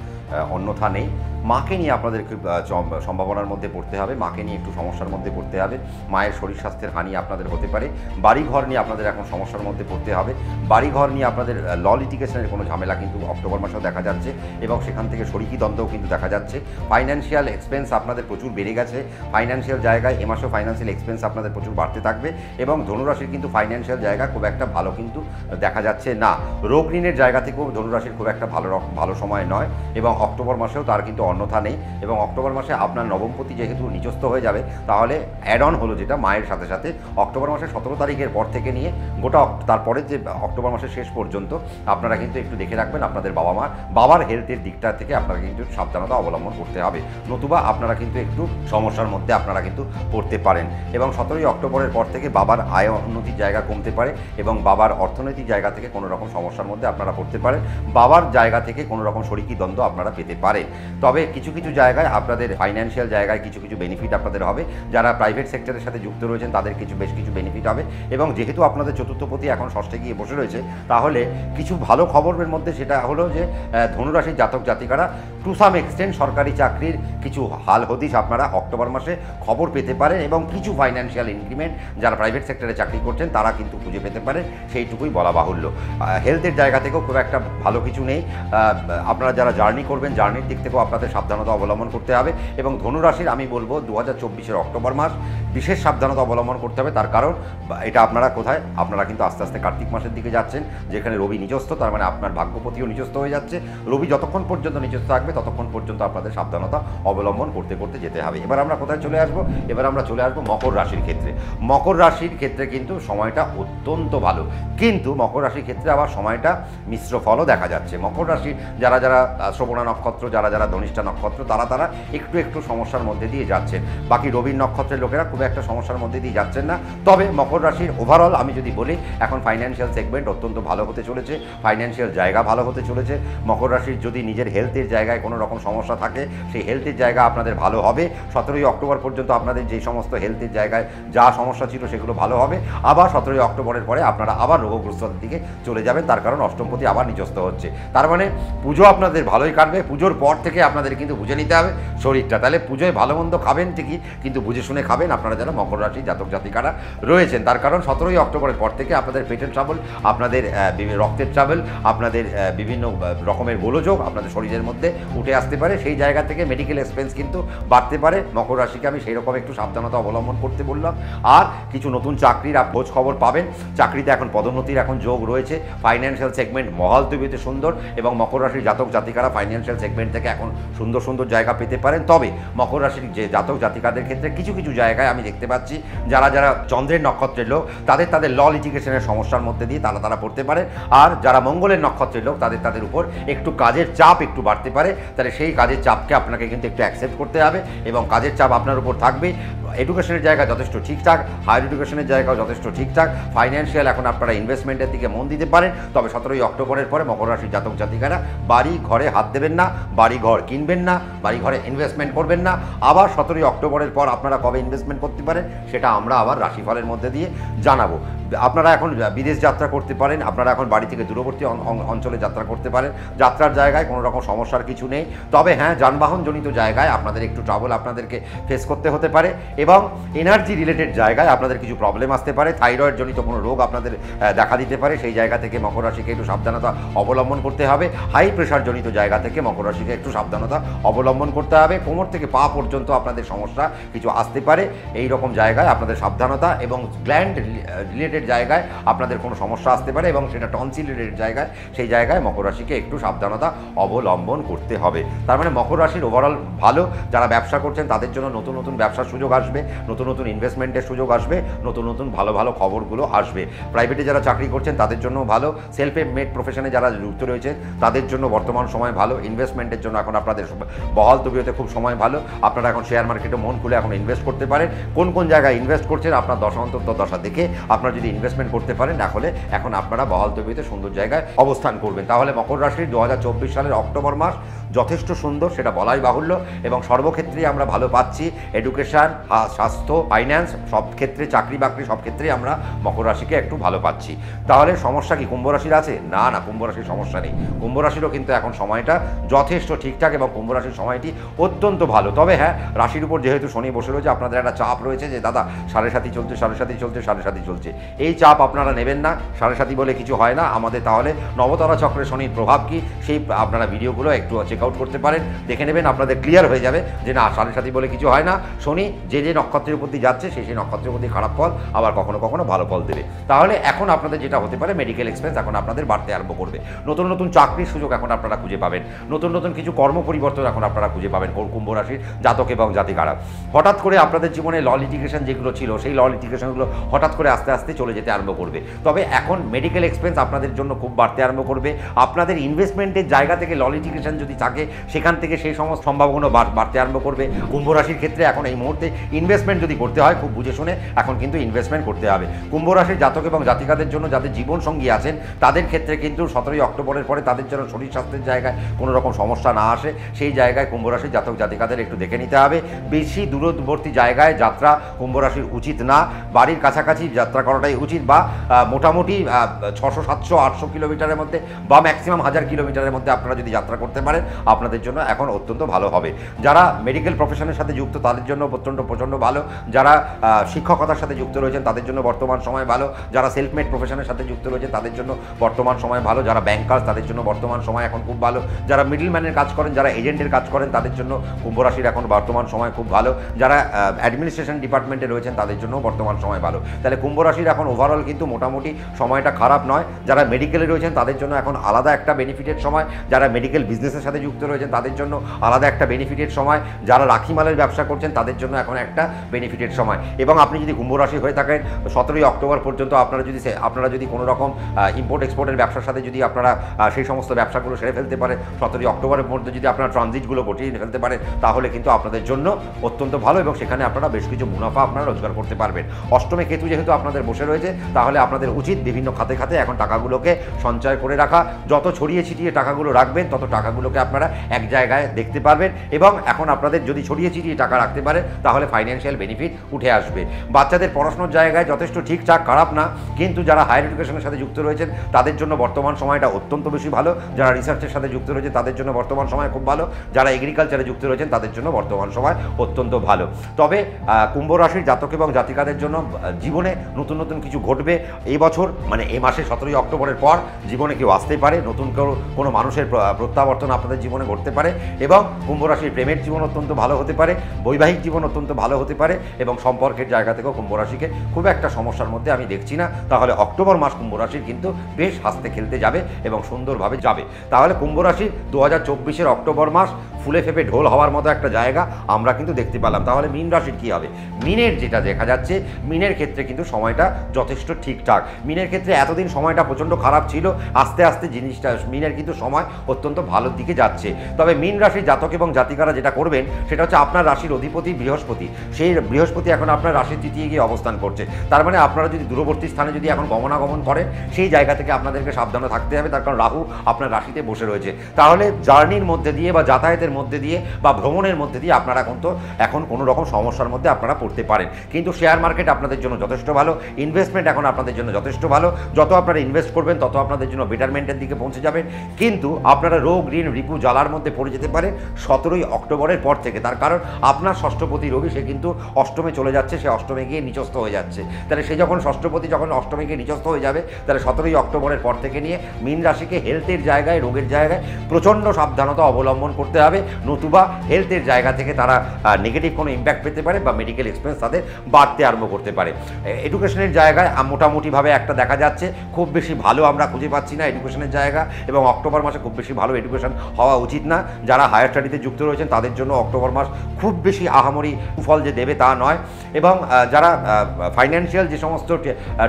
অন্যথা নেই। মাকে নিয়ে আপনাদের খুব আহ, চম- সম্ভাবনার মধ্যে পড়তে হবে। মাকে নিয়ে একটু সমস্যার মধ্যে পড়তে হবে। মায়ের শরীর স্বাস্থ্যের হানি আপনাদের হতে পারে। বাড়িঘর নিয়ে আপনাদের এখন সমস্যার মধ্যে পড়তে হবে। বাড়িঘর নিয়ে আপনাদের ল লিটিগেশনের কোনো ঝামেলা কিন্তু অক্টোবর মাসেও দেখা যাচ্ছে এবং সেখান থেকে শরিকি দ্বন্দ্বও কিন্তু দেখা যাচ্ছে। ফাইন্যান্সিয়াল এক্সপেন্স আপনাদের প্রচুর বেড়ে গেছে। ফাইন্যান্সিয়াল জায়গায় এ মাসেও ফাইন্যান্সিয়াল এক্সপেন্স আপনাদের প্রচুর বাড়তে থাকবে এবং ধনুরাশির কিন্তু ফাইন্যান্সিয়াল জায়গা খুব একটা ভালো কিন্তু দেখা যাচ্ছে না। রোগ ঋণের জায়গা থেকেও ধনুরাশির খুব একটা ভালো ভালো সময় নয় এবং অক্টোবর মাসেও তার কিন্তু অন্যথা নেই এবং অক্টোবর মাসে আপনার নবমপতি যেহেতু নিচস্থ হয়ে যাবে, তাহলে অ্যাড অন হলো যেটা মায়ের সাথে সাথে। অক্টোবর মাসের সতেরো তারিখের পর থেকে নিয়ে গোটা তারপরে যে অক্টোবর মাসের শেষ পর্যন্ত আপনারা কিন্তু একটু দেখে রাখবেন আপনাদের বাবা মা, বাবার হেলথের দিকটা থেকে আপনারা কিন্তু সাবধানতা অবলম্বন করতে হবে। নতুবা আপনারা কিন্তু একটু সমস্যার মধ্যে আপনারা কিন্তু পড়তে পারেন। এবং সতেরোই অক্টোবরের পর থেকে বাবার আয় উন্নতির জায়গা কমতে পারে এবং বাবার অর্থনৈতিক জায়গা থেকে কোনো রকম সমস্যার মধ্যে আপনারা পড়তে পারেন। বাবার জায়গা থেকে কোনো রকম শরিকি দ্বন্দ্ব আপনারা পেতে পারেন তবে কিছু কিছু জায়গায় আপনাদের ফাইন্যান্সিয়াল জায়গায় কিছু কিছু বেনিফিট আপনাদের হবে। যারা প্রাইভেট সেক্টরের সাথে যুক্ত রয়েছেন, তাদের কিছু বেশ কিছু বেনিফিট হবে। এবং যেহেতু আপনাদের চতুর্থপতি এখন ষষ্ঠে গিয়ে বসে রয়েছে, তাহলে কিছু ভালো খবরের মধ্যে সেটা হলো যে ধনুরাশির জাতক জাতিকারা টু সাম এক্সটেন্ট সরকারি চাকরির কিছু হাল হদিশ আপনারা অক্টোবর মাসে খবর পেতে পারেন এবং কিছু ফাইন্যান্সিয়াল ইনক্রিমেন্ট যারা প্রাইভেট সেক্টরে চাকরি করছেন, তারা কিন্তু খুঁজে পেতে পারেন। সেইটুকুই বলা বাহুল্য। হেলথের জায়গা থেকেও খুব একটা ভালো কিছু নেই। আপনারা যারা জার্নি করবেন জার্নির দিক থেকেও আপনাদের সাবধানতা অবলম্বন করতে হবে এবং ধনুরাশির আমি বলব দু হাজার অক্টোবর মাস বিশেষ সাবধানতা অবলম্বন করতে হবে। তার কারণ এটা আপনারা কোথায়? আপনারা কিন্তু আস্তে আস্তে কার্তিক মাসের দিকে যাচ্ছেন যেখানে রবি নিজস্ব তার মানে আপনার ভাগ্যপতিও নিজস্ব হয়ে যাচ্ছে। রবি যতক্ষণ পর্যন্ত নিজস্ব থাকবে ততক্ষণ পর্যন্ত আপনাদের সাবধানতা অবলম্বন করতে করতে যেতে হবে। এবার আমরা কোথায় চলে আসব? এবার আমরা চলে আসব মকর রাশির ক্ষেত্রে। মকর রাশির ক্ষেত্রে কিন্তু সময়টা অত্যন্ত ভালো। কিন্তু মকর রাশির ক্ষেত্রে আবার সময়টা মিশ্র ফলও দেখা যাচ্ছে। মকর রাশি যারা যারা আহ, শ্রবণা নক্ষত্র, যারা যারা ধনিষ্ঠা নক্ষত্র, তারা তারা একটু একটু সমস্যার মধ্যে দিয়ে যাচ্ছেন। বাকি রবির নক্ষত্রের লোকেরা খুব একটা সমস্যার মধ্যে দিয়ে যাচ্ছেন না। তবে মকর রাশির ওভারঅল আমি যদি বলি, এখন ফাইন্যান্সিয়াল সেগমেন্ট অত্যন্ত ভালো হতে চলেছে ফাইন্যান্সিয়াল জায়গা ভালো হতে চলেছে। মকর রাশির যদি নিজের হেলথের জায়গায় কোনো রকম সমস্যা থাকে, সেই হেলথের জায়গা আপনাদের ভালো হবে। সতেরোই অক্টোবর পর্যন্ত আপনাদের যে সমস্ত হেলথের জায়গায় যা সমস্যা ছিল সেগুলো ভালো হবে। আবার সতেরোই অক্টোবরের পরে আপনারা আবার রোগগ্রস্ততার দিকে চলে যাবেন। তার কারণ অষ্টমপতি আবার নিজস্ব হচ্ছে। তার মানে পুজো আপনাদের ভালোই কাটবে পুজোর পর থেকে আপনাদের কিন্তু বুঝে নিতে হবে শরীরটা। তাহলে পুজোয় ভালো মন্দ খাবেন ঠিকই, কিন্তু বুঝে শুনে খাবেন আপনারা যারা মকর রাশি জাতক জাতিকারা রয়েছেন। তার কারণ সতেরোই অক্টোবরের পর থেকে আপনাদের পেটের ট্রাবল আপনাদের রক্তের ট্রাবল আপনাদের বিভিন্ন রকমের গোলযোগ আপনাদের শরীরের মধ্যে উঠে আসতে পারে। সেই জায়গা থেকে মেডিকেল এক্সপেন্স কিন্তু বাড়তে পারে। মকর রাশিকে আমি সেই রকম একটু সাবধানতা অবলম্বন করতে বললাম। আর কিছু নতুন চাকরির খোঁজ খবর পাবেন। চাকরিতে এখন পদোন্নতির এখন যোগ রয়েছে। ফাইন্যান্সিয়াল সেগমেন্ট মহাল সুন্দর এবং মকর রাশির জাতক জাতিকারা ফাইন্যান্সিয়াল সেগমেন্ট থেকে এখন সুন্দর সুন্দর জায়গা পেতে পারেন। তবে মকর রাশির যে জাতক জাতিকাদের ক্ষেত্রে কিছু কিছু জায়গায় আমি দেখতে পাচ্ছি, যারা যারা চন্দ্রের নক্ষত্রের লোক, তাদের তাদের ল লিটিগেশনের সমস্যার মধ্যে দিয়ে তারা তারা পড়তে পারে। আর যারা মঙ্গলের নক্ষত্রের লোক, তাদের তাদের উপর একটু কাজের চাপ একটু বাড়তে পারে। তাহলে সেই কাজের চাপকে আপনাকে কিন্তু একটু অ্যাকসেপ্ট করতে হবে এবং কাজের চাপ আপনার উপর থাকবে। এডুকেশনের জায়গা যথেষ্ট ঠিকঠাক হায়ার এডুকেশনের জায়গাও যথেষ্ট ঠিকঠাক। ফাইন্যান্সিয়াল এখন আপনারা ইনভেস্টমেন্টের দিকে মন দিতে পারেন। তবে সতেরোই অক্টোবরের পরে মকর রাশির জাতক জাতিকারা বাড়ি, ঘরে হাত দেবেন না বাড়ি ঘর কিনবেন না বাড়ি ঘরে ইনভেস্টমেন্ট করবেন না। আবার সতেরোই অক্টোবরের পর আপনারা কবে ইনভেস্টমেন্ট করতে পারেন, সেটা আমরা আবার রাশিফলের মধ্যে দিয়ে জানাব। আপনারা এখন বিদেশ যাত্রা করতে পারেন, আপনারা এখন বাড়ি থেকে দূরবর্তী অঞ্চলে যাত্রা করতে পারেন। যাত্রার জায়গায় কোনো রকম সমস্যার কিছু নেই। তবে হ্যাঁ যানবাহনজনিত জায়গায় আপনাদের একটু ট্রাভেল আপনাদেরকে ফেস করতে হতে পারে এবং এনার্জি রিলেটেড জায়গায় আপনাদের কিছু প্রবলেম আসতে পারে। থাইরয়েড জনিত কোনো রোগ আপনাদের দেখা দিতে পারে। সেই জায়গা থেকে মকর রাশিকে একটু সাবধানতা অবলম্বন করতে হবে। হাই প্রেশার জনিত জায়গা থেকে মকর রাশিকে একটু সাবধানতা অবলম্বন করতে হবে। কোমর থেকে পা পর্যন্ত আপনাদের সমস্যা কিছু আসতে পারে। এই রকম জায়গায় আপনাদের সাবধানতা এবং গ্ল্যান্ড রিলেটেড জায়গায় আপনাদের কোনো সমস্যা আসতে পারে এবং সেটা টনসিল রিলেটেড জায়গায়, সেই জায়গায় মকর রাশিকে একটু সাবধানতা অবলম্বন করতে হবে। তার মানে মকর রাশির ওভারঅল ভালো। যারা ব্যবসা করছেন, তাদের জন্য নতুন নতুন ব্যবসার সুযোগ আসবে, নতুন নতুন ইনভেস্টমেন্টের সুযোগ আসবে, নতুন নতুন ভালো ভালো খবরগুলো আসবে। প্রাইভেটে যারা চাকরি করছেন, তাদের জন্য ভালো। সেলফ মেড প্রফেশনে যারা যুক্ত রয়েছে তাদের জন্য বর্তমান সময় ভালো। ইনভেস্টমেন্টের জন্য এখন আপনাদের বহাল তবিয়তে খুব সময় ভালো। আপনারা এখন শেয়ার মার্কেটে মন খুলে এখন ইনভেস্ট করতে পারেন। কোন কোন জায়গায় ইনভেস্ট করছেন আপনার দশা অন্তত দশা দেখে আপনারা যদি ইনভেস্টমেন্ট করতে পারেন তাহলে এখন আপনারা বহাল তবিয়তে সুন্দর জায়গায় অবস্থান করবেন। তাহলে মকর রাশির দু সালের অক্টোবর মাস যথেষ্ট সুন্দর, সেটা বলাই বাহুল্য এবং সর্বক্ষেত্রেই আমরা ভালো পাচ্ছি। এডুকেশন স্বাস্থ্য ফাইন্যান্স সব ক্ষেত্রে, চাকরি বাকরি সব ক্ষেত্রেই আমরা মকর রাশিকে একটু ভালো পাচ্ছি। তাহলে সমস্যা কি? কুম্ভ রাশির আছে? না না, কুম্ভ রাশির সমস্যা নেই। কুম্ভ রাশিরও কিন্তু এখন সময়টা যথেষ্ট ঠিকঠাক এবং কুম্ভ রাশির সময়টি অত্যন্ত ভালো। তবে হ্যাঁ রাশির উপর যেহেতু শনি বসে রয়েছে, আপনাদের একটা চাপ রয়েছে যে, দাদা, সাড়ে সাথী চলছে, সাড়ে সাথী চলছে, সাড়ে সাথী চলছে। এই চাপ আপনারা নেবেন না, সাড়ে সাথী বলে কিছু হয় না। আমাদের তাহলে নবতারা চক্রের শনির প্রভাব কি, সেই আপনারা ভিডিওগুলো একটু চেক আউট করতে পারেন, দেখে নেবেন, আপনাদের ক্লিয়ার হয়ে যাবে যে, না, সাড়ে সাথী বলে কিছু হয় না। শনি যে যে নক্ষত্রের দিয়ে যাচ্ছে সেই সেই নক্ষত্রের দিয়ে খারাপ ফল, আবার কখনো কখনো ভালো ফল দেবে। তাহলে এখন আপনাদের যেটা হতে পারে মেডিকেল এক্সপেন্স এখন আপনাদের বাড়তে আরম্ভ করবে। নতুন নতুন চাকরির সুযোগ এখন আপনারা খুঁজে পাবেন। নতুন নতুন কিছু কর্ম পরিবর্তন এখন আপনারা খুঁজে পাবেন কুম্ভ রাশির জাতক এবং জাতিকারা। হঠাৎ করে আপনাদের জীবনে ল লিটিগেশন যেগুলো ছিল, সেই ল লিটিগেশনগুলো হঠাৎ করে আস্তে আস্তে চলে যেতে আরম্ভ করবে। তবে এখন মেডিকেল এক্সপেন্স আপনাদের জন্য খুব বাড়তে আরম্ভ করবে। আপনাদের ইনভেস্টমেন্টের জায়গা থেকে ল লিটিগেশন যদি থাকে, সেখান থেকে সেই সমস্ত সম্ভাবনা বাড়তে আরম্ভ করবে। কুম্ভ রাশির ক্ষেত্রে এখন এই মুহূর্তে ইনভেস্টমেন্ট যদি করতে হয়, খুব বুঝে শুনে এখন কিন্তু ইনভেস্টমেন্ট করতে হবে। কুম্ভ রাশির জাতক এবং জাতিকাদের জন্য যাদের জীবন সঙ্গী আছেন, তাদের ক্ষেত্রে কিন্তু সতেরোই অক্টোবরের পরে তাদের জন্য শরীর স্বাস্থ্যের জায়গায় কোনো রকম সমস্যা না আসে, সেই জায়গায় কুম্ভ রাশির জাতক জাতিকাদের একটু দেখে নিতে হবে। বেশি দূরবর্তী জায়গায় যাত্রা কুম্ভ রাশির উচিত না। বাড়ির কাছাকাছি যাত্রা করাটাই উচিত বা মোটামুটি ছশো, সাতশো, আটশো কিলোমিটারের মধ্যে বা ম্যাক্সিমাম হাজার কিলোমিটারের মধ্যে আপনারা যদি যাত্রা করতে পারেন, আপনাদের জন্য এখন অত্যন্ত ভালো হবে। যারা মেডিকেল প্রফেশনের সাথে যুক্ত, তাদের জন্য প্রচণ্ড প্রচণ্ড ভালো। যারা শিক্ষকতার সাথে যুক্ত রয়েছেন, তাদের জন্য বর্তমান সময় ভালো। যারা সেলফ মেড প্রফেশনের সাথে যুক্ত রয়েছেন, তাদের জন্য বর্তমান সময় ভালো। যারা ব্যাংকার তাদের জন্য বর্তমান সময় এখন খুব ভালো। যারা মিডল ম্যানের কাজ করেন, যারা এজেন্টের কাজ করেন, তাদের জন্য কুম্ভ রাশির এখন বর্তমান সময় খুব ভালো। যারা অ্যাডমিনিস্ট্রেশন ডিপার্টমেন্টে রয়েছেন, তাদের জন্য বর্তমান সময় ভালো। তাহলে কুম্ভ রাশির এখন ওভারঅল কিন্তু মোটামুটি সময়টা খারাপ নয়। যারা মেডিকেলে রয়েছেন, তাদের জন্য এখন আলাদা একটা বেনিফিটের সময়। যারা মেডিকেল বিজনেসের সাথে যুক্ত রয়েছেন, তাদের জন্য আলাদা একটা বেনিফিটের সময়। যারা রাখি মালের ব্যবসা করছেন, তাদের জন্য এখন একটা বেনিফিটের সময়। এবং আপনি যদি কুম্ভ রাশি হয়ে থাকেন, সতেরোই অক্টোবর পর্যন্ত আপনারা যদি আপনারা যদি কোনো রকম ইম্পোর্ট এক্সপোর্টের ব্যবসার সাথে যদি আপনারা সেই সমস্ত ব্যবসাগুলো সেরে ফেলতে পারেন সতেরোই অক্টোবরের মধ্যে যদি আপনারা ট্রানজিটগুলো ঘটিয়ে ফেলতে পারেন তাহলে কিন্তু আপনাদের জন্য অত্যন্ত ভালো এবং সেখানে আপনারা বেশ কিছু মুনাফা আপনারা রোজগার করতে পারবেন। অষ্টমে কেতু যেহেতু আপনাদের বসে রয়েছে, তাহলে আপনাদের উচিত বিভিন্ন খাতে খাতে এখন টাকাগুলোকে সঞ্চয় করে রাখা। যত ছড়িয়ে ছিটিয়ে টাকাগুলো রাখবেন, তত টাকাগুলোকে আপনারা এক জায়গায় দেখতে পারবেন এবং এখন আপনাদের যদি ছড়িয়ে ছিটিয়ে টাকা রাখতে পারেন তাহলে ফাইন্যান্সিয়াল বেনিফিট উঠে আসবে। বাচ্চাদের পড়াশোনার জায়গায় যথেষ্ট ঠিকঠাক, খারাপ না, কিন্তু যারা হায়ার এডুকেশনের সাথে যুক্ত রয়েছেন, তাদের জন্য বর্তমান সময়টা অত্যন্ত বেশি ভালো। যারা রিসার্চের সাথে যুক্ত রয়েছে তাদের জন্য বর্তমান সময় খুব ভালো। যারা এগ্রিকালচারে যুক্ত রয়েছেন, তাদের জন্য বর্তমান সময় অত্যন্ত ভালো। তবে কুম্ভ রাশির জাতক এবং জাতিকাদের জন্য জীবনে নতুন নতুন কিছু ঘটবে এই বছর মানে এ মাসে সতেরোই অক্টোবরের পর জীবনে কেউ আসতে পারে, নতুন কেউ, কোনো মানুষের প্রত্যাবর্তন আপনাদের জীবনে ঘটতে পারে এবং কুম্ভ রাশির প্রেমের জীবন অত্যন্ত ভালো হতে পারে, বৈবাহিক জীবন অত্যন্ত ভালো হতে পারে এবং সম্পর্কের জায়গা থেকেও কুম্ভ রাশিকে খুব একটা সমস্যার মধ্যে আমি দেখছি না। তাহলে অক্টোবর মাস কুম্ভ রাশির কিন্তু বেশ হাসতে খেলতে যাবে এবং সুন্দরভাবে যাবে। তাহলে কুম্ভ রাশির দু হাজার চব্বিশের অক্টোবর মাস ফুলে ফেপে ঢোল হওয়ার মতো একটা জায়গা আমরা কিন্তু দেখতে পেলাম। তাহলে মিন রাশির কী হবে? মিনের যেটা দেখা যাচ্ছে, মিনের ক্ষেত্রে কিন্তু সময়টা যথেষ্ট ঠিকঠাক। মিনের ক্ষেত্রে এতদিন সময়টা প্রচণ্ড খারাপ ছিল, আস্তে আস্তে জিনিসটা, মিনের কিন্তু সময় অত্যন্ত ভালোর দিকে যাচ্ছে। তবে মিন রাশির জাতক এবং জাতিকারা যেটা করবেন, সেটা হচ্ছে আপনার রাশির অধিপতি বৃহস্পতি। সেই বৃহস্পতি এখন আপনার রাশির তৃতীয় গিয়ে অবস্থান করছে। তার মানে আপনারা যদি দূরবর্তী স্থানে যদি এখন গমনাগমন করেন, সেই জায়গা থেকে আপনাদেরকে সাবধানে থাকতে হবে। তার কারণ রাহু আপনার রাশিতে বসে রয়েছে। তাহলে জার্নির মধ্যে দিয়ে বা যাতায়াতের মধ্যে দিয়ে বা ভ্রমণের মধ্যে দিয়ে আপনারা কিন্তু এখন কোনো রকম সমস্যার মধ্যে আপনারা পড়তে পারেন। কিন্তু শেয়ার মার্কেট আপনাদের জন্য যথেষ্ট ভালো, ইনভেস্টমেন্ট এখন আপনাদের জন্য যথেষ্ট ভালো, যত আপনারা ইনভেস্ট করবেন তত আপনাদের জন্য বেটারমেন্টের দিকে পৌঁছে যাবেন কিন্তু আপনারা রোগ, ঋণ, রিপু জ্বালার মধ্যে পড়ে যেতে পারে সতেরোই অক্টোবরের পর থেকে। তার কারণ আপনার ষষ্ঠপতি রবি, সে কিন্তু অষ্টমে চলে যাচ্ছে, সে অষ্টমে গিয়ে নিচস্থ হয়ে যাচ্ছে। তাহলে সে যখন ষষ্ঠপতি, যখন অষ্টমে গিয়ে নিচস্থ হয়ে যাবে, তাহলে সতেরোই অক্টোবরের পর থেকে নিয়ে মীন রাশিকে হেলথের জায়গায়, রোগের জায়গায় প্রচণ্ড সাবধানতা অবলম্বন করতে হবে। নতুবা হেলথের জায়গা থেকে তারা নেগেটিভ কোনো ইম্প্যাক্ট পেতে পারে বা মেডিকেল এক্সপেন্স তাদের বাড়তে আরম্ভ করতে পারে। এডুকেশনের জায়গায় মোটামুটিভাবে একটা দেখা যাচ্ছে, খুব বেশি ভালো আমরা খুঁজে পাচ্ছি না এডুকেশনের জায়গা এবং অক্টোবর মাসে খুব বেশি ভালো এডুকেশন হওয়া উচিত না। যারা হায়ার স্টাডিতে যুক্ত রয়েছেন, তাদের জন্য অক্টোবর মাস খুব বেশি আহামরি ফল যে দেবে তা নয়। এবং যারা ফাইন্যান্সিয়াল যে সমস্ত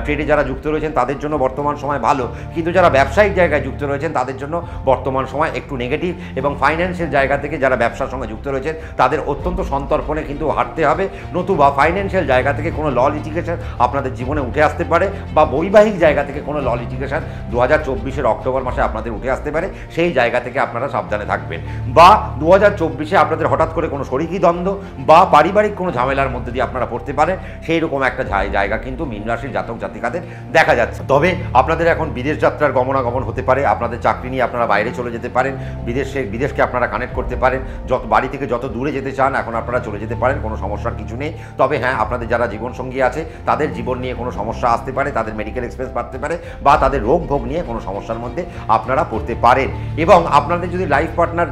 ট্রেডে যারা যুক্ত রয়েছেন, তাদের জন্য বর্তমান সময় ভালো। কিন্তু যারা ব্যবসায়িক জায়গায় যুক্ত রয়েছেন, তাদের জন্য বর্তমান সময় একটু নেগেটিভ এবং ফাইন্যান্সিয়াল জায়গা থেকে যারা ব্যবসার সঙ্গে যুক্ত রয়েছেন, তাদের অত্যন্ত সন্তর্পণে কিন্তু হাঁটতে হবে। নতুবা ফাইন্যান্সিয়াল জায়গা থেকে কোনো ল লিটিগেশন আপনাদের জীবনে উঠে আসতে পারে বা বৈবাহিক জায়গা থেকে কোনো ল লিটিগেশন দু হাজার অক্টোবর মাসে আপনাদের উঠে আসতে পারে, সেই জায়গা থেকে আপনারা সাবধানে থাকবেন। বা দু হাজার আপনাদের হঠাৎ করে কোনো শরিকি দ্বন্দ্ব বা পারিবারিক কোনো ঝামেলার মধ্যে দিয়ে আপনারা পড়তে পারেন সেই রকম একটা জায়- জায়গা কিন্তু মীন রাশির জাতক জাতিকাদের দেখা যাচ্ছে। তবে আপনাদের এখন বিদেশ যাত্রার গমনাগমন হতে পারে, আপনাদের চাকরি নিয়ে আপনারা বাইরে চলে যেতে পারেন, বিদেশে, বিদেশকে আপনারা কানেক্ট করতে পারেন যত বাড়ি থেকে যত দূরে যেতে চান, এখন আপনারা চলে যেতে পারেন, কোনো সমস্যার কিছু নেই। তবে হ্যাঁ আপনাদের যারা জীবনসঙ্গী আছে, তাদের জীবন নিয়ে কোনো সমস্যা আসতে পারে, তাদের মেডিকেল এক্সপেন্স বাড়তে পারে, বা তাদের রোগ ভোগ নিয়ে কোনো সমস্যার মধ্যে আপনারা পড়তে পারেন। এবং আপনাদের যদি লাইফ পার্টনার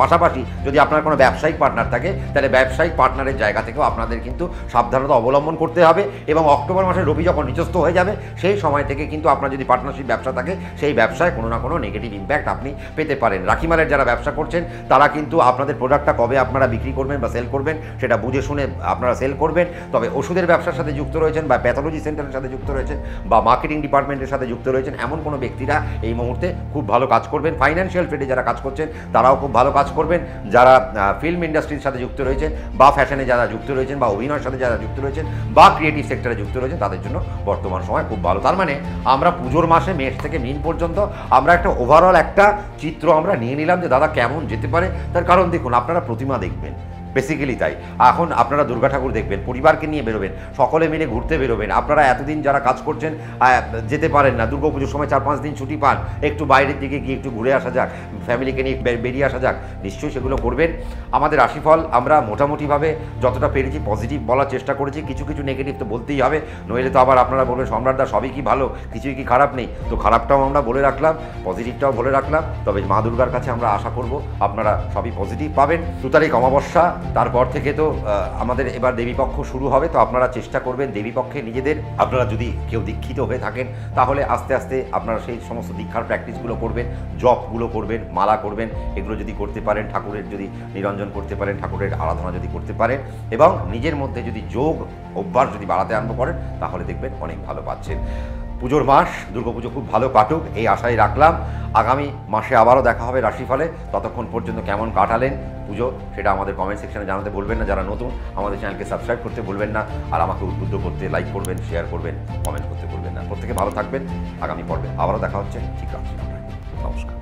পাশাপাশি যদি আপনার কোনো ব্যবসায়িক পার্টনার থাকে, তাহলে ব্যবসায়িক পার্টনারের জায়গা থেকেও আপনাদের কিন্তু সাবধানতা অবলম্বন করতে হবে এবং অক্টোবর মাসে রবি যখন নিচস্থ হয়ে যাবে, সেই সময় থেকে কিন্তু আপনার যদি পার্টনারশিপ ব্যবসা থাকে, সেই ব্যবসায় কোনো না কোনো নেগেটিভ ইম্প্যাক্ট আপনি পেতে পারেন। রাখিমালের যারা ব্যবসা করছেন, তারা কিন্তু আপনাদের প্রোডাক্টটা কবে আপনারা বিক্রি করবেন বা সেল করবেন, সেটা বুঝে শুনে আপনারা সেল করবেন। তবে ওষুধের ব্যবসার সাথে যুক্ত রয়েছেন বা প্যাথোলজি সেন্টারের সাথে যুক্ত রয়েছেন বা মার্কেটিং ডিপার্টমেন্টের সাথে যুক্ত রয়েছেন, এমন কোনো ব্যক্তিরা এই মুহূর্তে খুব ভালো কাজ করবেন। ফাইন্যান্সিয়াল ফিল্ডে যারা কাজ করছেন, তারাও খুব ভালো কাজ করবেন, যারা ফিল্ম ইন্ডাস্ট্রির সাথে যুক্ত রয়েছেন, বা ফ্যাশনে যারা যুক্ত রয়েছেন, বা অভিনয়ের সাথে যারা যুক্ত রয়েছেন, বা ক্রিয়েটিভ সেক্টরে যুক্ত রয়েছেন, তাদের জন্য বর্তমান সময় খুব ভালো। তার মানে আমরা পুজোর মাসে, মেষ থেকে মিন পর্যন্ত, আমরা একটা ওভারঅল একটা চিত্র আমরা নিয়ে নিলাম যে, দাদা কেমন যেতে পারে? তার কারণ দেখুন, আপনারা প্রতিমা দেখবেন। বেসিক্যালি তাই। এখন আপনারা দুর্গা ঠাকুর দেখবেন, পরিবারকে নিয়ে বেরোবেন, সকলে মিলে ঘুরতে বেরোবেন। আপনারা এতদিন যারা কাজ করছেন যেতে পারেন না। দুর্গা পুজোর সময় চার পাঁচ দিন ছুটি পান। একটু বাইরের দিকে গিয়ে একটু ঘুরে আসা যাক ফ্যামিলিকে নিয়ে বেরিয়ে আসা যাক, নিশ্চয়ই সেগুলো করবেন। আমাদের রাশিফল আমরা মোটামুটিভাবে যতটা পেরেছি পজিটিভ বলার চেষ্টা করেছি। কিছু কিছু নেগেটিভ তো বলতেই হবে, নইলে তো আবার আপনারা বলবেন সম্রাটদা সবই কি ভালো? কিছুই কি খারাপ নেই? তো খারাপটাও আমরা বলে রাখলাম পজিটিভটাও বলে রাখলাম। তবে মা দুর্গার কাছে আমরা আশা করব, আপনারা সবই পজিটিভ পাবেন। দু তারিখ অমাবস্যা তারপর থেকে তো আমাদের এবার দেবীপক্ষ শুরু হবে, তো আপনারা চেষ্টা করবেন দেবীপক্ষে নিজেদের। আপনারা যদি কেউ দীক্ষিত হয়ে থাকেন, তাহলে আস্তে আস্তে আপনারা সেই সমস্ত দীক্ষার প্র্যাকটিসগুলো করবেন, জপগুলো করবেন, মালা করবেন, এগুলো যদি করতে পারেন, ঠাকুরের যদি নিরঞ্জন করতে পারেন, ঠাকুরের আরাধনা যদি করতে পারেন, এবং নিজের মধ্যে যদি যোগ অভ্যাস যদি বাড়াতে আরম্ভ করেন, তাহলে দেখবেন অনেক ভালো পাচ্ছেন। পুজোর মাস দুর্গাপুজো খুব ভালো কাটুক, এই আশাই রাখলাম। আগামী মাসে আবারও দেখা হবে রাশিফলে। ততক্ষণ পর্যন্ত কেমন কাটালেন পুজো, সেটা আমাদের কমেন্ট সেকশানে জানাতে বলবেন না। যারা নতুন, আমাদের চ্যানেলকে সাবস্ক্রাইব করতে বলবেন না। আর আমাকে উদ্বুদ্ধ করতে লাইক করবেন শেয়ার করবেন কমেন্ট করতে বলবেন না। প্রত্যেকে ভালো থাকবেন। আগামী পর্বে আবারও দেখা হচ্ছে। ঠিক আছে, নমস্কার।